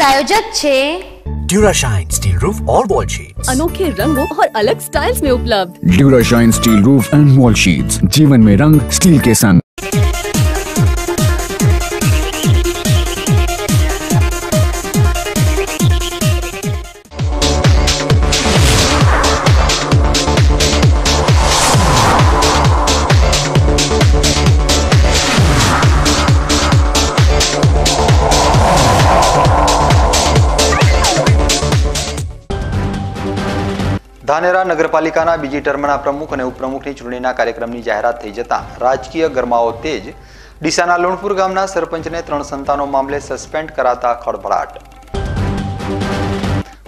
प्रायोजक छे Durashine steel roof और वॉल शीट्स अनोखे रंगों और अलग स्टाइल्स में उपलब्ध Durashine steel roof and wall sheets जीवन में रंग स्टील के संग ધાનેરા નગરપાલિકાના બીજી ટર્મના પ્રમુખ અને ઉપપ્રમુખની ચૂંટણીના કાર્યક્રમની જાહેરાત થઈ જતા રાજકીય ગરમાઓ તેજ ડીસાના લુણપુર ગામના સરપંચને ત્રણ સંતાનો મામલે સસ્પેન્ડ કરાતા ખળભળાટ.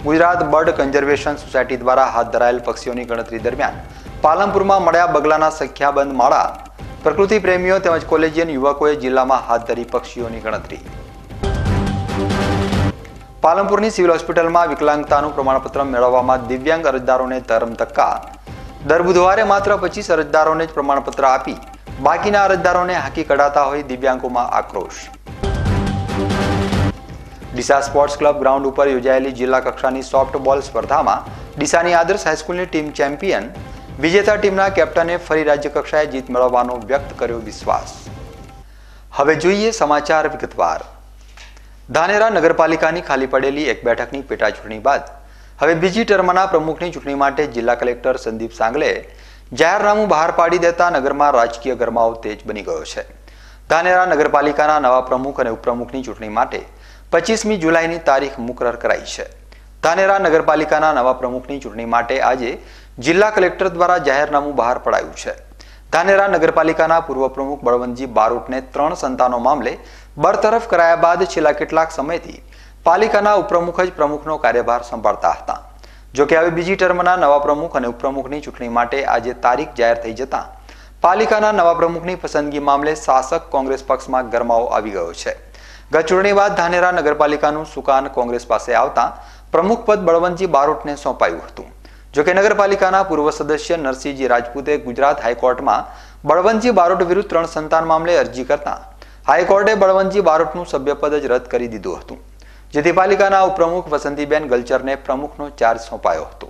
ગુજરાત બર્ડ કન્ઝર્વેશન સોસાયટી દ્વારા હાથ ધરાયેલ પક્ષીઓની ગણતરી દરમિયાન પાલનપુરમાં મળ્યા બગલાના સંખ્યાબંધ માળા, પ્રકૃતિ પ્રેમીઓ તેમજ કોલેજિયન યુવકોએ જિલ્લામાં હાથ ધરી પક્ષીઓની ગણતરી. પાલનપુરની સિવિલ હોસ્પિટલમાં વિકલાંગતાનું પ્રમાણપત્ર મેળવવામાં દિવ્યાંગ અરજદારોને ધરમ ધક્કા. દર બુધવારે માત્ર પચીસ અરજદારોને જ પ્રમાણપત્ર આપી બાકીના અરજદારોને હાંકી કઢાતા હોય દિવ્યાંગોમાં આક્રોશ. ડીસા સ્પોર્ટ્સ ક્લબ ગ્રાઉન્ડ ઉપર યોજાયેલી જિલ્લા કક્ષાની સોફ્ટબોલ સ્પર્ધામાં ડીસાની આદર્શ હાઈસ્કૂલની ટીમ ચેમ્પિયન વિજેતા ટીમના કેપ્ટને ફરી રાજ્ય કક્ષાએ જીત મેળવવાનો વ્યક્ત કર્યો વિશ્વાસ. હવે જોઈએ સમાચાર વિગતવાર. ધાનેરા નગરપાલિકાની ખાલી પડેલી એક બેઠકની પેટાચૂંટણી બાદ હવે બીજી ટર્મના પ્રમુખની ચૂંટણી માટે જિલ્લા કલેક્ટર સંદીપ સાંગલેએ જાહેરનામું બહાર પાડી દેતા નગરમાં રાજકીય ગરમાવો તેજ બની ગયો છે. ધાનેરા નગરપાલિકાના નવા પ્રમુખ અને ઉપપ્રમુખની ચૂંટણી માટે પચીસમી જુલાઈની તારીખ મુકરર કરાઈ છે. ધાનેરા નગરપાલિકાના નવા પ્રમુખની ચૂંટણી માટે આજે જિલ્લા કલેક્ટર દ્વારા જાહેરનામું બહાર પડાયું છે. ધાનેરા નગરપાલિકાના પૂર્વ પ્રમુખ બળવંતજી બારોટને ત્રણ સંતાનો મામલે બરતરફ કરાયા બાદ છેલ્લા કેટલાક સમયથી પાલિકાના ઉપપ્રમુખ જ પ્રમુખનો કાર્યભાર સંભાળતા હતા. જો કે હવે બીજી ટર્મના નવા પ્રમુખ અને ઉપપ્રમુખની ચૂંટણી માટે આજે તારીખ જાહેર થઈ જતા પાલિકાના નવા પ્રમુખની પસંદગી મામલે શાસક કોંગ્રેસ પક્ષમાં ગરમાવો આવી ગયો છે. ગત ચૂંટણી બાદ ધાનેરા નગરપાલિકાનું સુકાન કોંગ્રેસ પાસે આવતા પ્રમુખ પદ બળવંતજી બારોટને સોંપાયું હતું. જોકે નગરપાલિકાના પૂર્વ સદસ્ય નરસિંહજી રાજપૂતે ગુજરાત હાઈકોર્ટમાં બળવંતજી બારોટ વિરુદ્ધ ત્રણ સંતાન મામલે અરજી કરતા હાઈકોર્ટે બળવંતજી બારોટનું સભ્યપદ જ રદ કરી દીધું હતું. જેથી પાલિકાના ઉપપ્રમુખ વસંતીબેન ગલચરને પ્રમુખનો ચાર્જ સોંપાયો હતો.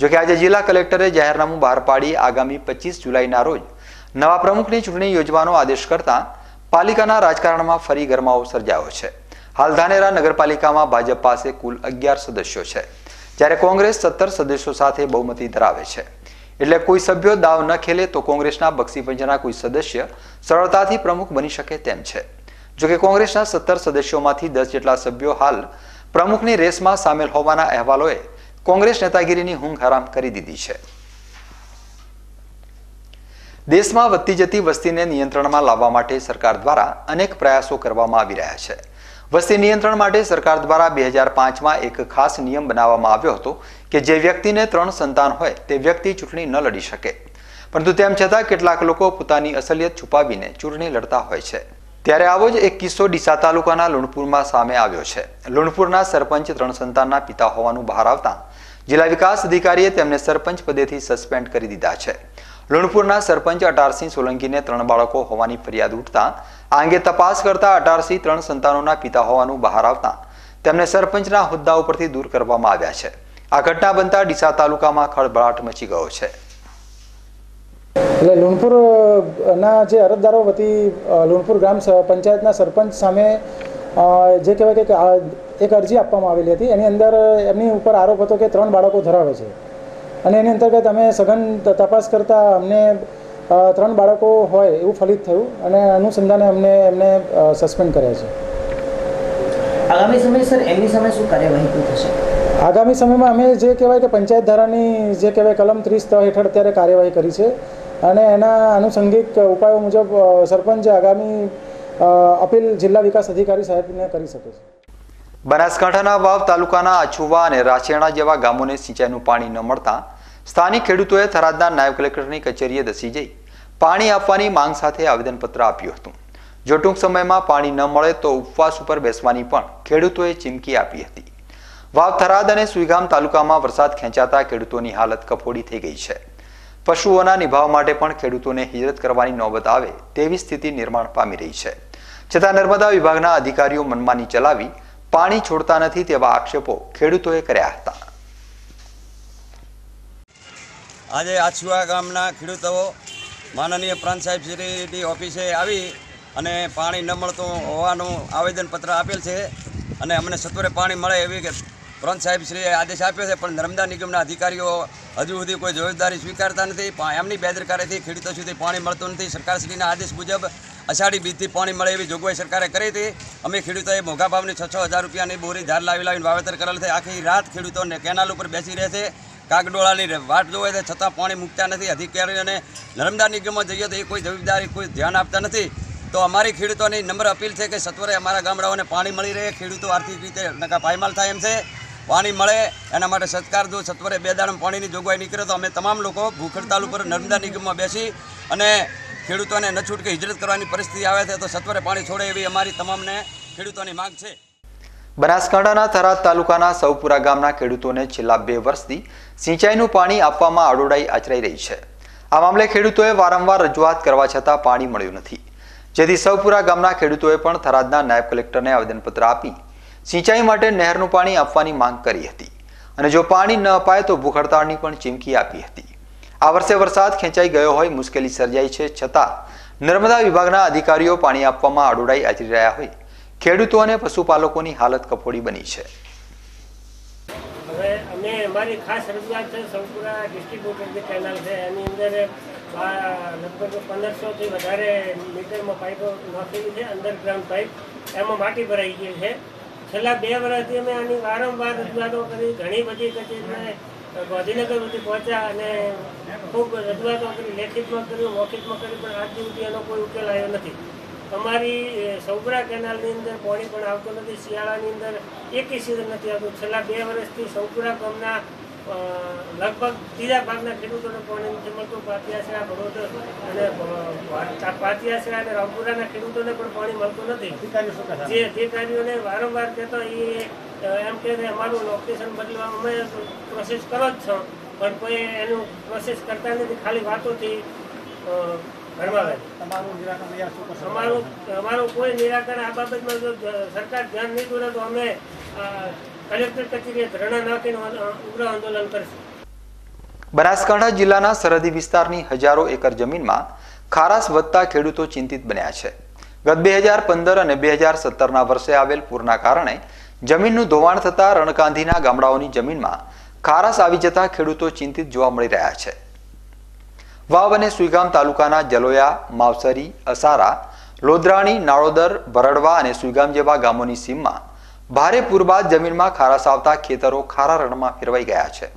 જોકે આજે જિલ્લા કલેક્ટરે જાહેરનામું બહાર પાડી આગામી પચીસ જુલાઈના રોજ નવા પ્રમુખની ચૂંટણી યોજવાનો આદેશ કરતા પાલિકાના રાજકારણમાં ફરી ગરમાવો સર્જાયો છે. હાલ ધાનેરા નગરપાલિકામાં ભાજપ પાસે કુલ અગિયાર સદસ્યો છે, જ્યારે કોંગ્રેસ સત્તર સદસ્યો સાથે બહુમતી ધરાવે છે. એટલે કોઈ સભ્યો દાવ ન ખેલે તો કોંગ્રેસના બક્ષીપંચના કોઈ સદસ્ય સરળતાથી પ્રમુખ બની શકે તેમ છે. જોકે કોંગ્રેસના સત્તર સદસ્યોમાંથી દસ જેટલા સભ્યો હાલ પ્રમુખની રેસમાં સામેલ હોવાના અહેવાલોએ કોંગ્રેસ નેતાગીરીની ઊંઘ હરામ કરી દીધી છે. દેશમાં વધતી જતી વસ્તીને નિયંત્રણમાં લાવવા માટે સરકાર દ્વારા અનેક પ્રયાસો કરવામાં આવી રહ્યા છે. વસ્તી નિયંત્રણ માટે સરકાર દ્વારા બે હજાર પાંચમાં એક ખાસ નિયમ બનાવવામાં આવ્યો હતો કે જે વ્યક્તિને ત્રણ સંતાન હોય તે વ્યક્તિ ચૂંટણી ન લડી શકે. પરંતુ તેમ છતાં કેટલાક લોકો પોતાની અસલિયત છુપાવીને ચૂંટણી લડતા હોય છે. ત્યારે આવો જ એક કિસ્સો ડીસા તાલુકાના લુણપુરમાં સામે આવ્યો છે. લુણપુરના સરપંચ ત્રણ સંતાનના પિતા હોવાનું બહાર આવતા જિલ્લા વિકાસ અધિકારીએ તેમને સરપંચ પદેથી સસ્પેન્ડ કરી દીધા છે. લુણપુરના સરપંચ અટારસિંહ સોલંકીને ત્રણ બાળકો હોવાની ફરિયાદ ઉઠતા, આ અંગે તપાસ કરતા અટારસિંહ ત્રણ સંતાનોના પિતા હોવાનું બહાર આવતા તેમને સરપંચના હોદ્દા ઉપરથી દૂર કરવામાં આવ્યા છે. આ ઘટના બનતા ડીસા તાલુકામાં ખળભળાટ મચી ગયો છે. એટલે લુણપુરના જે અરજદારો વતી લુણપુર ગ્રામ પંચાયતના સરપંચ સામે જે કહેવાય કે એક અરજી આપવામાં આવેલી હતી. એની અંદર, એમની ઉપર આરોપ હતો કે ત્રણ બાળકો ધરાવે છે. અને એની અંતર્ગત અમે સઘન તપાસ કરતાં અમને ત્રણ બાળકો હોય એવું ફલિત થયું અને અનુસંધાને અમને એમને સસ્પેન્ડ કર્યા છે. આગામી સમય સર એમની સામે શું કાર્યવાહી થશે? આગામી સમયમાં અમે જે કહેવાય કે પંચાયત ધારાની જે કહેવાય કલમ ત્રીસ હેઠળ અત્યારે કાર્યવાહી કરી છે અને એના આનુષંગિક ઉપાયો મુજબ સરપંચ આગામી અપીલ જિલ્લા વિકાસ અધિકારી સાહેબને કરી શકે છે. બનાસકાંઠાના વાવ તાલુકાના અછુવા અને રાચેણા જેવા ગામોને સિંચાઈનું પાણી ન મળતા સ્થાનિક ખેડૂતોએ થરાદના નાયબ કલેક્ટરની કચેરીએ ધસી જઈ પાણી આપવાની માંગ સાથે આવેદનપત્ર આપ્યું હતું. જો ટૂંક સમયમાં પાણી ન મળે તો ઉપવાસ ઉપર બેસવાની પણ ખેડૂતોએ ચીમકી આપી હતી. વાવ થરાદ અને સુઈગામ તાલુકામાં વરસાદ ખેંચાતા ખેડૂતોની હાલત કફોડી થઈ ગઈ છે. પશુઓના નિભાવ માટે પણ ખેડૂતોને હિજરત કરવાની નોબત આવે તેવી સ્થિતિ નિર્માણ પામી રહી છે. છતાં નર્મદા વિભાગના અધિકારીઓ મનમાની ચલાવી પાણી છોડતા નથી તેવા આક્ષેપો ખેડૂતોએ કર્યા હતા. આજે આછુઆ ગામના ખેડૂતો માનનીય પ્રાંત સાહેબ શ્રીની ઓફિસે આવી અને પાણી ન મળતું હોવાનું આવેદનપત્ર આપેલ છે અને અમને સત્વરે પાણી મળે એવી કે પ્રાંત સાહેબ શ્રીએ આદેશ આપ્યો છે, પણ નર્મદા નિગમના અધિકારીઓ હજુ સુધી કોઈ જવાબદારી સ્વીકારતા નથી. એમની બેદરકારીથી ખેડૂતો સુધી પાણી મળતું નથી. સરકારશ્રીના આદેશ મુજબ અષાઢી બીજથી પાણી મળે એવી જોગવાઈ સરકારે કરી હતી. અમે ખેડૂતોએ મોંઘા ભાવની છ છ હજાર રૂપિયાની બોરી ધાર લાવી લાવીને વાવેતર કરેલ છે. આખી રાત ખેડૂતોને કેનાલ ઉપર બેસી રહે છે. કાગડોળાની વાટ જોવે છે, છતાં પાણી મૂકતા નથી. અધિકારીઓને નર્મદા નિગમમાં જઈએ તો એ કોઈ જવાબદારી, કોઈ ધ્યાન આપતા નથી. તો અમારી ખેડૂતોની નમ્ર અપીલ છે કે સત્વરે અમારા ગામડાઓને પાણી મળી રહે. ખેડૂતો આર્થિક રીતે નકા પાયમાલ થાય એમ છે. પાણી મળે, એના માટે સત્કાર જો સત્વરે બે દાણ પાણીની જોગવાઈ નીકળે તો અમે તમામ લોકો ભૂખડતાલ ઉપર નર્મદા નિગમમાં બેસી અને ખેડૂતોને ન છૂટકે હિજરત કરવાની પરિસ્થિતિ આવે છે, તો સત્વરે પાણી છોડે એવી અમારી તમામને ખેડૂતોની માંગ છે. બનાસકાંઠાના થરાદ તાલુકાના સૌપુરા ગામના ખેડૂતોને છેલ્લા બે વર્ષથી સિંચાઈનું પાણી આપવામાં આડોડાઈ આચરાઈ રહી છે. આ મામલે ખેડૂતોએ વારંવાર રજૂઆત કરવા છતાં પાણી મળ્યું નથી. જેથી સૌપુરા ગામના ખેડૂતોએ પણ થરાદના નાયબ કલેક્ટરને આવેદનપત્ર આપી સિંચાઈ માટે નહેરનું પાણી આપવાની માંગ કરી હતી. અને જો પાણી ન અપાય તો ભૂખ હડતાળની પણ ચીમકી આપી હતી. આ વર્ષે વરસાદ ખેંચાઈ ગયો હોય, મુશ્કેલી સર્જાઈ છે છતાં નર્મદા વિભાગના અધિકારીઓ પાણી આપવામાં આડોડાઈ આચરી રહ્યા હોય. ખેડૂતો અને પશુપાલકોની હાલત કફોડી બની છે. હવે અમે અમારી ખાસ રજૂઆત છે, સંપૂર્ણ ડિસ્ટ્રીબ્યુટર જે કેનાલ છે, એની અંદર લગભગ પંદરસોથી વધારે મીટરમાં પાઇપો નાખેલી છે અંડરગ્રાઉન્ડ પાઇપ એમાં માટી ભરાઈ ગઈ છે. છેલ્લા બે વર્ષથી અમે આની વારંવાર રજૂઆતો કરી, ઘણી બધી કચેરીને ગાંધીનગર સુધી પહોંચ્યા અને ખૂબ રજૂઆતો કરી, લેખિતમાં કર્યું, મૌખિકમાં કર્યું, પણ આજ સુધી એનો કોઈ ઉકેલ આવ્યો નથી. અમારી સૌગરા કેનાલની અંદર પાણી પણ આવતું નથી, શિયાળાની અંદર એકી સિઝન નથી આવતું. છેલ્લા બે વર્ષથી સૌગરા ગામના લગભગ ત્રીજા ભાગના ખેડૂતોને પાણી જમલતું પાતિયાસરા ભરોડ અને પાતિયાસરા અને રામપુરાના ખેડૂતોને પણ પાણી મળતું નથી. જે અધિકારીઓને વારંવાર કહેતો એ એમ કે અમારું લોકેશન બદલવા અમે પ્રોસેસ કરો જ છો પણ કોઈ એનું પ્રોસેસ કરતા નથી ખાલી વાતોથી છે અમારું અમારું કોઈ નિરાકરણ આ બાબતમાં જો સરકાર ધ્યાન નહીં દોરે તો અમે બનાસકાંઠા જિલ્લાના સરહદી વિસ્તારની હજારો એકર જમીનમાં ખારાશ વધતા ખેડૂતો ચિંતિત બન્યા છે. ગત બે હજાર પંદર અને બે હજાર સત્તરના વર્ષે આવેલ પૂરના કારણે જમીનનું ધોવાણ થતા રણકાંધીના ગામડાઓની જમીનમાં ખારાશ આવી જતા ખેડૂતો ચિંતિત જોવા મળી રહ્યા છે. વાવ અને સુઈગામ તાલુકાના જલોયા, માવસરી, અસારા, લોદરાણી, નાળોદર, ભરડવા અને સુઈગામ જેવા ગામોની સીમમાં ભારે પૂર બાદ જમીનમાં ખારાશ આવતા ખેતરો ખારા રણમાં ફેરવાઈ ગયા છે.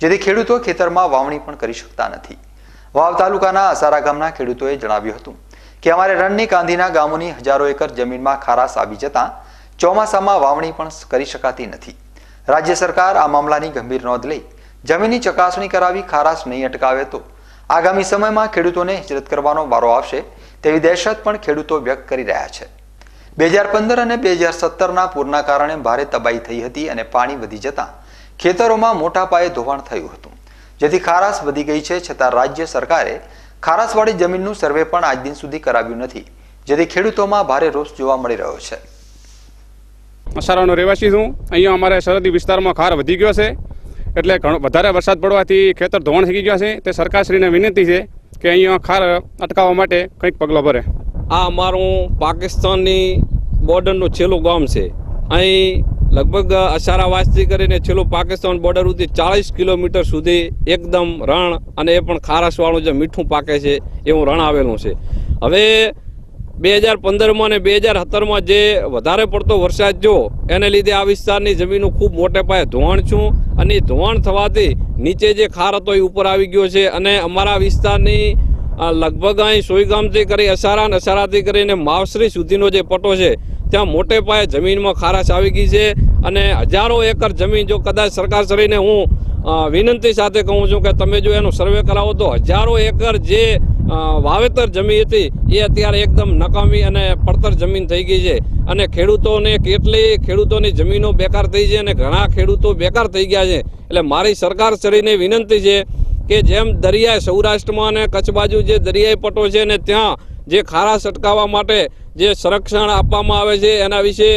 જેથી ખેડૂતો ખેતરમાં વાવણી પણ કરી શકતા નથી. વાવ તાલુકાના અસારા ગામના ખેડૂતોએ જણાવ્યું હતું કે, અમારે રણની કાંધીના ગામોની હજારો એકર જમીનમાં ખારાશ આવી જતા ચોમાસામાં વાવણી પણ કરી શકાતી નથી. રાજ્ય સરકાર આ મામલાની ગંભીર નોંધ લઈ જમીનની ચકાસણી કરાવી ખારાશ નહીં અટકાવે તો આગામી સમયમાં ખેડૂતોને હિજરત કરવાનો વારો આવશે તેવી દહેશત પણ ખેડૂતો વ્યક્ત કરી રહ્યા છે. બે હજાર પંદર અને બે હજાર સત્તરના પૂરના કારણે ભારે તબાહી થઈ હતી અને પાણી વધી જતાં ખેતરોમાં મોટા પાયે ધોવાણ થયું હતું. જેથી ખારાશ વધી ગઈ છે છતાં રાજ્ય સરકારે ખારાશવાળી જમીનનું સર્વે પણ આજ દિન સુધી કરાવ્યું નથી. જેથી ખેડૂતોમાં ભારે રોષ જોવા મળી રહ્યો છે. અસારાનો રહેવાસી છું. અહીંયા અમારે સરહદી વિસ્તારમાં ખાર વધી ગયો છે. એટલે ઘણો વધારે વરસાદ પડવાથી ખેતર ધોવાણ થઈ ગયા છે. તે સરકારશ્રીને વિનંતી છે કે અહીંયા ખાર અટકાવવા માટે કંઈક પગલાં ભરે. આ અમારું પાકિસ્તાનની બોર્ડરનું છેલ્લું ગામ છે. અહીં લગભગ અસારાવાસથી કરીને છેલ્લું પાકિસ્તાન બોર્ડર સુધી ચાળીસ કિલોમીટર સુધી એકદમ રણ અને એ પણ ખારાશવાળું જે મીઠું પાકે છે, એવું રણ આવેલું છે. હવે બે હજાર પંદરમાં અને બે હજાર સત્તરમાં જે વધારે પડતો વરસાદ જો, એને લીધે આ વિસ્તારની જમીનનું ખૂબ મોટે પાયે ધોવાણ છું અને ધોવાણ થવાથી નીચે જે ખાર હતો એ ઉપર આવી ગયો છે અને અમારા વિસ્તારની લગભગ અહીં સોઈગામથી કરી, અસારા અને અસારાથી કરીને માવસરી સુધીનો જે પટો છે ત્યાં મોટે પાયે જમીનમાં ખારાશ આવી ગઈ છે અને હજારો એકર જમીન જો કદાચ સરકારશ્રીને હું વિનંતી સાથે કહું છું કે તમે જો એનો સર્વે કરાવો તો હજારો એકર જે વાવેતર જમીન હતી એ અત્યારે એકદમ નકામી અને પડતર જમીન થઈ ગઈ છે. અને ખેડૂતોને કેટલી ખેડૂતોની જમીનો બેકાર થઈ છે અને ઘણા ખેડૂતો બેકાર થઈ ગયા છે. એટલે મારી સરકારશ્રીને વિનંતી છે કે જેમ દરિયાઈ સૌરાષ્ટ્રમાં અને કચ્છ બાજુ જે દરિયાઈ પટો છે ને ત્યાં જે ખારાશ અટકાવવા માટે જે સંરક્ષણ આપવામાં આવે છે, એના વિશે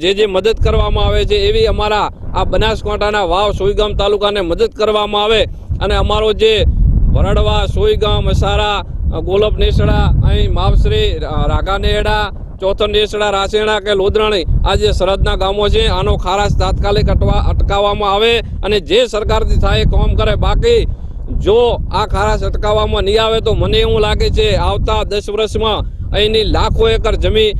જે જે મદદ કરવામાં આવે છે, એવી અમારા આ બનાસકાંઠાના વાવ સોઈગામ તાલુકાને મદદ કરવામાં આવે. અને અમારો જે વરડવા, સોઈગામ અસારા ગોલપ નેસડા, અહીં માવશ્રી રાગા નેહડા ચોથન નેસડા, રાસેણા કે લોદરાણી આ જે સરહદના ગામો છે, આનો ખારાશ તાત્કાલિક અટવા, અટકાવવામાં આવે. અને જે સરકારથી થાય કામ કરે. બાકી જો આ ખારાશ અટકાવવામાં નહીં આવે તો મને એવું લાગે છે આવતા દસ વર્ષમાં અહીંની લાખો એકર જમીન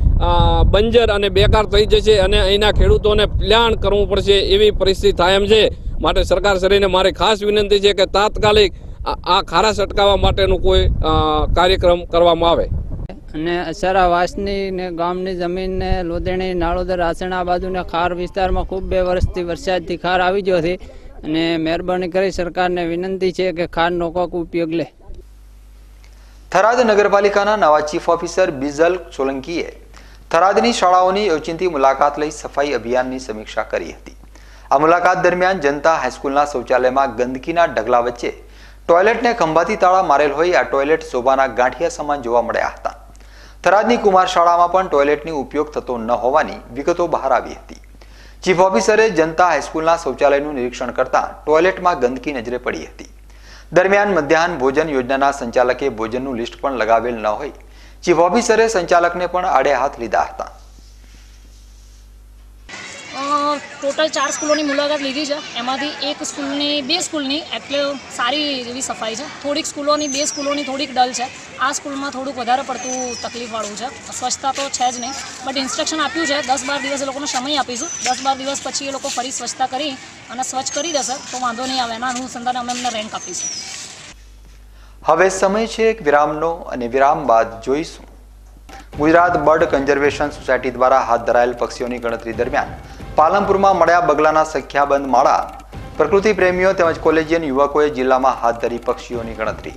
બંજર અને બેકાર થઈ જશે અને અહીંના ખેડૂતોને પ્લાન કરવું પડશે એવી પરિસ્થિતિ થાય એમ છે. માટે સરકાર શ્રીને મારી ખાસ વિનંતી છે કે તાત્કાલિક આ- ખારાશ અટકાવવા માટેનું કોઈ કાર્યક્રમ કરવામાં આવે. અને અસારા વાસની ને ગામની જમીનને લોધેણી, નાળોદર આસણા બાજુના ખાર વિસ્તારમાં ખૂબ બે વર્ષથી વરસાદથી ખાર આવી ગયો છે. અને મહેરબાની કરી સરકારને વિનંતી છે કે ખારનો કોક ઉપયોગ લે. થરાદ નગરપાલિકાના નવા ચીફ ઓફિસર બિઝલ સોલંકીએ થરાદની શાળાઓની ઓચિંતી મુલાકાત લઈ સફાઈ અભિયાનની સમીક્ષા કરી હતી. આ મુલાકાત દરમિયાન જનતા હાઈસ્કૂલના શૌચાલયમાં ગંદકીના ઢગલા વચ્ચે ટોયલેટને ખંભાથી તાળા મારેલ હોય આ ટોયલેટ શોભાના ગાંઠિયા સમાન જોવા મળ્યા હતા. થરાદની કુમાર શાળામાં પણ ટોયલેટની ઉપયોગ થતો ન હોવાની વિગતો બહાર આવી હતી. ચીફ ઓફિસરે જનતા હાઈસ્કૂલના શૌચાલયનું નિરીક્ષણ કરતા ટોયલેટમાં ગંદકી નજરે પડી હતી. દરમિયાન મધ્યાહન ભોજન યોજનાના સંચાલકે ભોજનનું લિસ્ટ પણ લગાવેલ ન હોય. ચીફ ઓફિસરે સંચાલકને પણ આડે હાથ લીધા હતા. ટોટલ ચાર સ્કૂલોની મુલાકાત લીધી છે. એમાંથી એક સ્કૂલની, બે સ્કૂલની, એટલે સારી એવી સફાઈ છે. થોડીક સ્કૂલોની, બે સ્કૂલોની થોડીક ડલ છે. આ સ્કૂલમાં થોડુંક વધારે પડતું તકલીફવાળું છે. સ્વચ્છતા તો છે જ નહીં. બટ ઇન્સ્ટ્રક્શન આપ્યું છે, દસ બાર દિવસ એ લોકોને સમય આપીશું. દસ બાર દિવસ પછી એ લોકો ફરી સ્વચ્છતા કરી અને સ્વચ્છ કરી દેશે, તો વાંધો નહીં આવે. એના અનુસંધાને અમે એમને રેન્ક આપીશું. હવે સમય છે એક વિરામનો અને વિરામ બાદ જોઈશું. ગુજરાત બર્ડ કન્ઝર્વેશન સોસાયટી દ્વારા હાથ ધરાયેલ પક્ષીઓની ગણતરી દરમિયાન પાલનપુરમાં મળ્યા બગલાના સંખ્યાબંધ માળા. પ્રકૃતિ પ્રેમીઓ તેમજ કોલેજિયન યુવકોએ જિલ્લામાં હાથ ધરી પક્ષીઓની ગણતરી.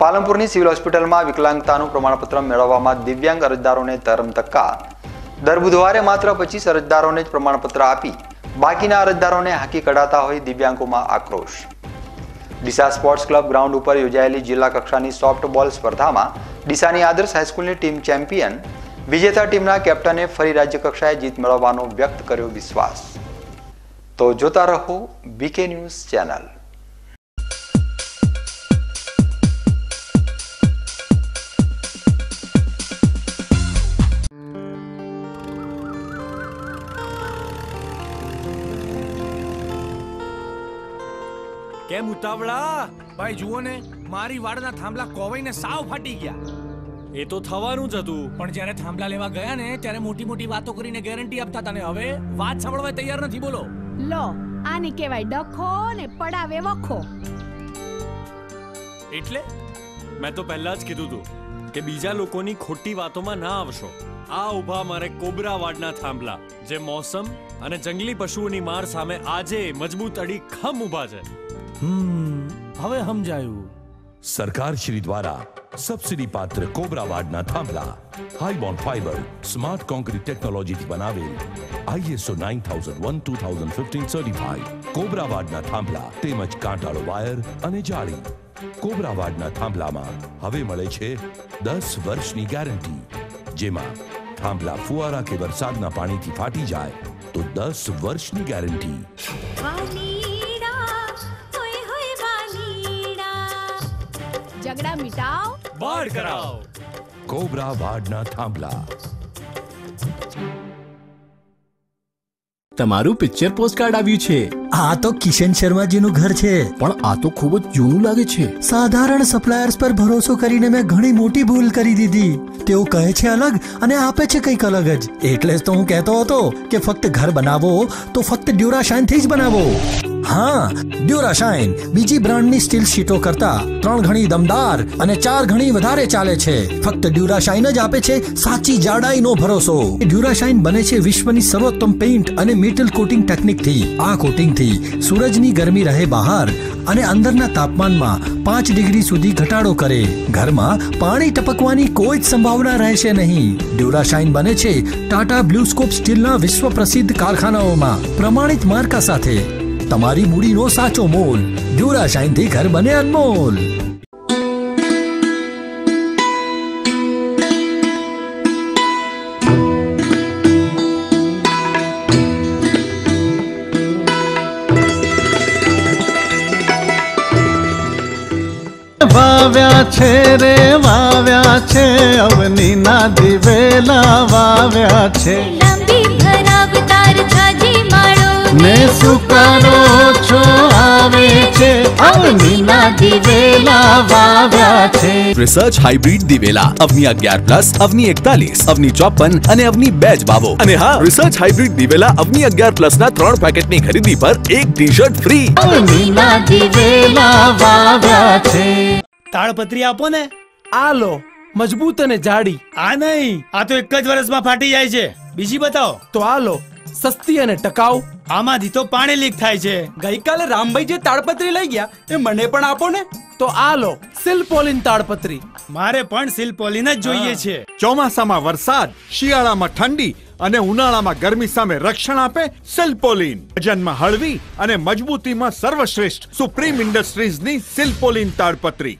પાલનપુરની સિવિલ હોસ્પિટલમાં વિકલાંગતાનું પ્રમાણપત્ર મેળવવામાં દિવ્યાંગ અરજદારોને ધરમ ધક્કા. દર બુધવારે માત્ર પચીસ અરજદારોને જ પ્રમાણપત્ર આપી બાકીના અરજદારોને હાકી કઢાતા હોય દિવ્યાંગોમાં આક્રોશ. ડીસા સ્પોર્ટ્સ ક્લબ ગ્રાઉન્ડ ઉપર યોજાયેલી જિલ્લા કક્ષાની સોફ્ટબોલ સ્પર્ધામાં ડીસાની આદર્શ હાઈસ્કૂલની ટીમ ચેમ્પિયન વિજેતા ટીમના કેપ્ટને ફરી રાજ્યકક્ષાએ જીત મેળવવાનો વ્યક્ત કર્યો વિશ્વાસ. તો જોતા રહો બીકે ન્યૂઝ ચેનલ. કેમ ઉતાવળા? ભાઈ જુઓ ને, મારી વાડના થાંભલા કોવાઈને સાવ ફાટી ગયા. એ તો થવાનું જ હતું. પણ જ્યારે થાંભલા લેવા ગયા ને ત્યારે મોટી મોટી વાતો કરીને ગેરંટી આપતા હતા ને. હવે વાત સાંભળવા તૈયાર નથી બોલો. લો આને કહેવાય ડખો ને પડાવે વખો. એટલે? મેં તો પહેલા જ કીધું હતું કે બીજા લોકોની ખોટી વાતોમાં ના આવશો. આ ઊભા મારે કોબરા વાડના થાંભલા જે મોસમ અને જંગલી પશુઓની માર સામે આજે મજબૂત અડી ખમ ઊભા છે. હમ હવે સમજાયું. સરકાર શ્રી દ્વારા સબસિડી પાત્ર કોબરાવાડના થાંભલા હાઈબોન્ડ ફાઈબર, સ્માર્ટ કોન્ક્રીટ ટેકનોલોજીથી બનાવેલ ISO nine thousand one, two thousand fifteen certified કોબરાવાડના થાંભલા તેમજ કાંટાળો વાયર અને જાળી. કોબરાવાડના થાંભલામાં હવે મળે છે દસ વર્ષની ગેરંટી. જેમાં થાંભલા ફુવારા કે વરસાદના પાણીથી ફાટી જાય તો દસ વર્ષની ગેરંટી. ઝઘડા મિટાવ બાળ કરાવ. કોબરા વાડના થાંભલા. તમારું પિક્ચર પોસ્ટકાર્ડ આવ્યું છે. આ તો કિશન શર્માજીનું ઘર છે. પણ આ તો ખૂબ જ જૂનું લાગે છે. સાધારણ સપ્લાયર્સ પર ભરોસો કરીને મેં ઘણી મોટી ભૂલ કરી દીધી. તેઓ કહે છે અલગ અને આપે છે કંઈક અલગ જ. એટલે જ તો હું કહેતો હતો કે ફક્ત ઘર બનાવો તો ફક્ત ડ્યુરાશાઇનથી જ બનાવો. હા ડ્યુરાશાઇન બીજી બ્રાન્ડની સ્ટીલ શીટો કરતા ત્રણ ગણી દમદાર અને ચાર ગણી વધારે ચાલે છે. ફક્ત ડ્યુરાશાઇન જ આપે છે, સાચી જાડાઈનો ભરોસો. ડ્યુરાશાઇન બને છે વિશ્વની સર્વોત્તમ પેઇન્ટ અને મેટલ કોટિંગ ટેકનિકથી. આ કોટિંગથી સૂરજની ગરમી રહે બહાર અને અંદરના તાપમાનમાં પાંચ ડિગ્રી સુધી ઘટાડો કરે. ઘરમાં પાણી ટપકવાની કોઈ જ સંભાવના રહેશે નહીં. ડ્યુરાશાઇન બને છે ટાટા બ્લુસ્કોપ સ્ટીલના વિશ્વ પ્રસિદ્ધ કારખાનાઓમાં. પ્રમાણિત માર્કા સાથે તમારી મૂડીનો સાચો મોલ. ડ્યુરાશાઇનથી ઘર બને અનમોલ. વાવ્યા છે રે, વાવ્યા છે, અવનીના દિવેલા વાવ્યા છે. ને સુકારો છો? આવે છે અવનીના દિવેલા વાવ્યા છે. રિસર્ચ હાઇબ્રિડ દિવેલા અવની અગિયાર પ્લસ અવની એકતાલીસ અવની ચોપન અને અવની બે જ વાવો અને હા રિસર્ચ હાઇબ્રિડ દિવેલા અવની અગિયાર પ્લસ ના ત્રણ પેકેટની ખરીદી પર એક ટી શર્ટ ફ્રી અવનીના દિવેલા વાવ્યા છે. તાળપત્રી આપો ને. આ લો મજબૂત અને જાડી. આ નહીં આ તો એક જ વર્ષમાં ફાટી જાય છે. બીજી બતાવો. તો આ લો સસ્તી અને ટકાઉ. આમાંથી તો પાણી લીક થાય છે. ગઈકાલે રામભાઈ જે તાડપત્રી લઈ ગયા. એ મને પણ આપો ને. તો આ લો સિલ્પોલિન તાડપત્રી. મારે પણ સિલ્પોલિન જ જોઈએ છે. ચોમાસામાં વરસાદ શિયાળામાં ઠંડી અને ઉનાળામાં ગરમી સામે રક્ષણ આપે સિલ્પોલિન. વજનમાં હળવી અને મજબૂતીમાં સર્વશ્રેષ્ઠ સુપ્રીમ ઇન્ડસ્ટ્રીઝની સિલ્પોલિન તાડપત્રી.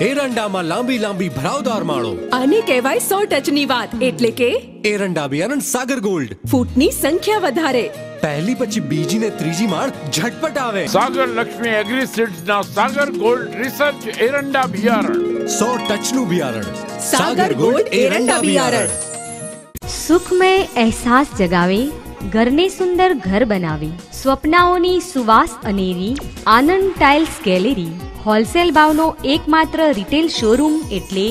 એરંડામાં લાંબી લાંબી ભરાવદાર માળો આને કહેવાય સો ટચની વાત એટલે કે એરંડા બિયારણ સાગર ગોલ્ડ ફૂટની સંખ્યા વધારે પહેલી પછી બીજી ને ત્રીજી માળ ઝટપટ આવે સાગર લક્ષ્મી એગ્રીસીડ્સ ના સાગર ગોલ્ડ રિસર્ચ એરંડા બિયારણ સો ટચનું બિયારણ સાગર ગોલ્ડ એરંડા બિયારણ સુખમય અહેસાસ જગાવે ઘરને સુંદર ઘર બનાવે સ્વપ્નાઓની સુવાસ અનેરી આનંદ ટાઇલ્સ ગેલેરી હોલસેલ ભાવનો એકમાત્ર રિટેલ શોરૂમ એટલે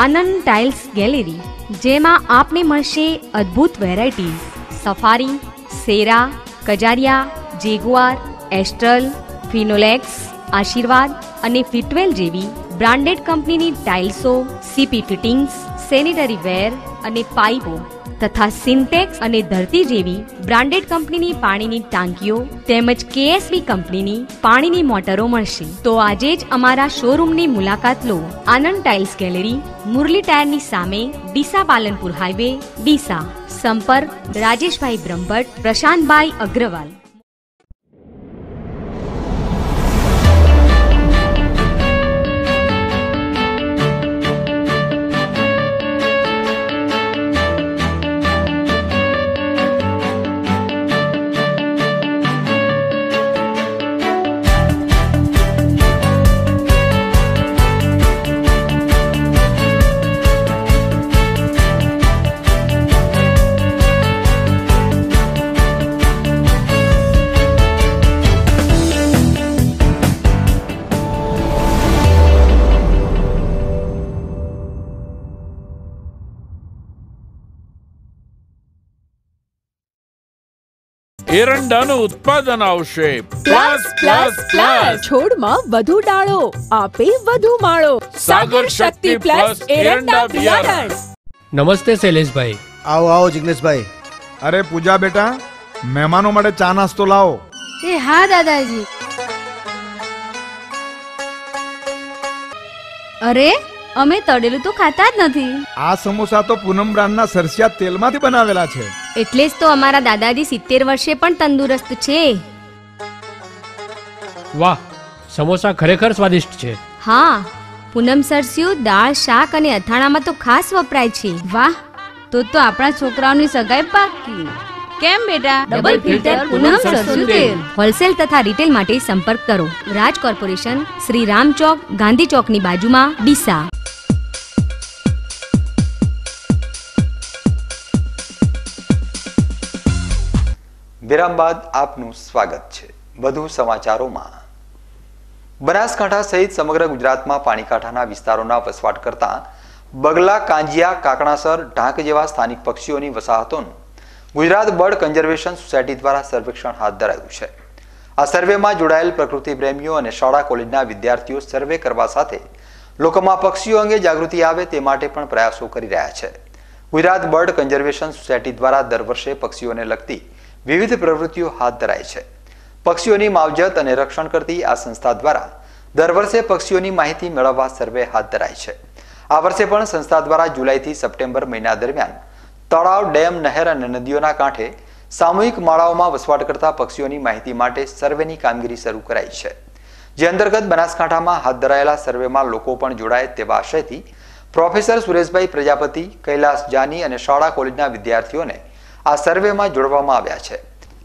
આનંદ ટાઇલ્સ ગેલેરી, જેમાં આપને મળશે અદ્ભુત varieties Safari, Cera, Kajaria, Jaguar, Astral, Finolex, Ashirvad અને ફિટવેલ જેવી બ્રાન્ડેડ કંપનીની ટાઇલ્સો, સીપી ફિટિંગ્સ, સેનિટરી વેર અને પાઇપો. તથા સિન્ટેક્સ અને ધરતી જેવી બ્રાન્ડેડ કંપનીની પાણીની ટાંકીઓ તેમજ કેએસબી કંપનીની પાણીની મોટરો મળશે. તો આજે જ અમારા શોરૂમની મુલાકાત લો. આનંદ ટાઇલ્સ ગેલેરી, મુરલી ટાયરની સામે ડીસા પાલનપુર હાઈવે ડીસા. સંપર્ક, રાજેશભાઈ બ્રહ્મભટ્ટ, પ્રશાંતભાઈ અગ્રવાલ. એરંડાનું ઉત્પાદન આવશે. Plus plus plus. છોડમાં વધુ ડાળો આપે વધુ માળો. સાગર શક્તિ પ્લસ એરંડા બિયારણ નમસ્તે શૈલેષભાઈ. આવો આવો જિગ્નેશભાઈ. અરે પૂજા બેટા મહેમાનો માટે ચા નાસ્તો લાવો. એ હા દાદાજી. અરે અમે તળેલું તો ખાતા જ નથી. આ સમોસા તો પૂનમ બ્રાન્ડના સરસિયા તેલમાંથી બનાવેલા છે. એટલે જ તો અમારા દાદાજી સિત્તેર વર્ષે પણ તંદુરસ્ત છે. વાહ સમોસા ખરેખર સ્વાદિષ્ટ છે. હા પૂનમ સરસ્યું દાળ શાક અને અથાણામાં તો ખાસ વપરાય છે. વાહ તો તો આપણા છોકરાઓની સગાઈ પાકી. કેમ બેટા? ડબલ ફિલ્ટર પૂનમ સરસ્યું તેલ. હોલસેલ તથા રિટેલ માટે સંપર્ક કરો. રાજ કોર્પોરેશન શ્રી રામ ચોક ગાંધી ચોકની બાજુમાં ડીસા. વિરામ બાદ આપનું સ્વાગત છે. વધુ સમાચારોમાં. બનાસકાંઠા સહિત સમગ્ર ગુજરાતમાં પાણીકાંઠાના વિસ્તારોના વસવાટ કરતા બગલા, કાંજિયા, કાકણાસર, ઢાંક જેવા સ્થાનિક પક્ષીઓની વસાહતોનું ગુજરાત બર્ડ કન્ઝર્વેશન સોસાયટી દ્વારા સર્વેક્ષણ હાથ ધરાયું છે. આ સર્વેમાં જોડાયેલ પ્રકૃતિ પ્રેમીઓ અને શાળા, કોલેજના વિદ્યાર્થીઓ સર્વે કરવા સાથે લોકોમાં પક્ષીઓ અંગે જાગૃતિ આવે તે માટે પણ પ્રયાસો કરી રહ્યા છે. ગુજરાત બર્ડ કન્ઝર્વેશન સોસાયટી દ્વારા દર વર્ષે પક્ષીઓને લગતી વિવિધ પ્રવૃત્તિઓ હાથ ધરાય છે. પક્ષીઓની માવજત અને રક્ષણ કરતી આ સંસ્થા દ્વારા દર વર્ષે પક્ષીઓની માહિતી મેળવવા સર્વે હાથ ધરાય છે. આ વર્ષે પણ સંસ્થા દ્વારા જુલાઈથી સપ્ટેમ્બર મહિના દરમિયાન તળાવ, ડેમ, નહેર અને નદીઓના કાંઠે સામૂહિક માળાઓમાં વસવાટ કરતા પક્ષીઓની માહિતી માટે સર્વેની કામગીરી શરૂ કરાઈ છે. જે અંતર્ગત બનાસકાંઠામાં હાથ ધરાયેલા સર્વેમાં લોકો પણ જોડાય તેવા આશયથી પ્રોફેસર સુરેશભાઈ પ્રજાપતિ, કૈલાસ જાની અને શાળા કોલેજના વિદ્યાર્થીઓને આ સર્વેમાં જોડવામાં આવ્યા છે.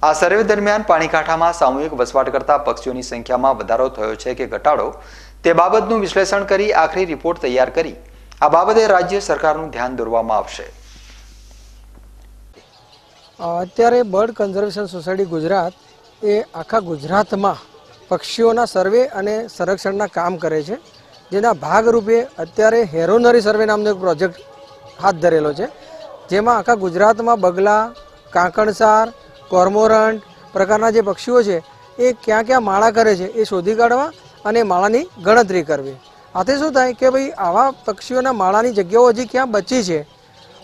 આ સર્વે દરમિયાન પાણીકાંઠામાં સામૂહિક વસવાટ કરતા પક્ષીઓની સંખ્યામાં વધારો થયો છે કે ઘટાડો. તે બાબતનું વિશ્લેષણ કરી આખરી રિપોર્ટ તૈયાર કરી. આ બાબતે રાજ્ય સરકારનું ધ્યાન દોરવામાં આવશે. અત્યારે બર્ડ કન્ઝર્વેશન સોસાયટી ગુજરાત એ આખા ગુજરાતમાં પક્ષીઓના સર્વે અને સંરક્ષણના કામ કરે છે. જેના ભાગરૂપે અત્યારે હેરોનરી સર્વે નામનો એક પ્રોજેક્ટ હાથ ધરેલો છે. જેમાં આખા ગુજરાતમાં બગલા, કાંકણસાર કોર્મોરન્ટ પ્રકારના જે પક્ષીઓ છે, એ ક્યાં ક્યાં માળા કરે છે, એ શોધી કાઢવા અને માળાની ગણતરી કરવી. આથી શું થાય કે ભાઈ, આવા પક્ષીઓના માળાની જગ્યાઓ હજી ક્યાં બચી છે?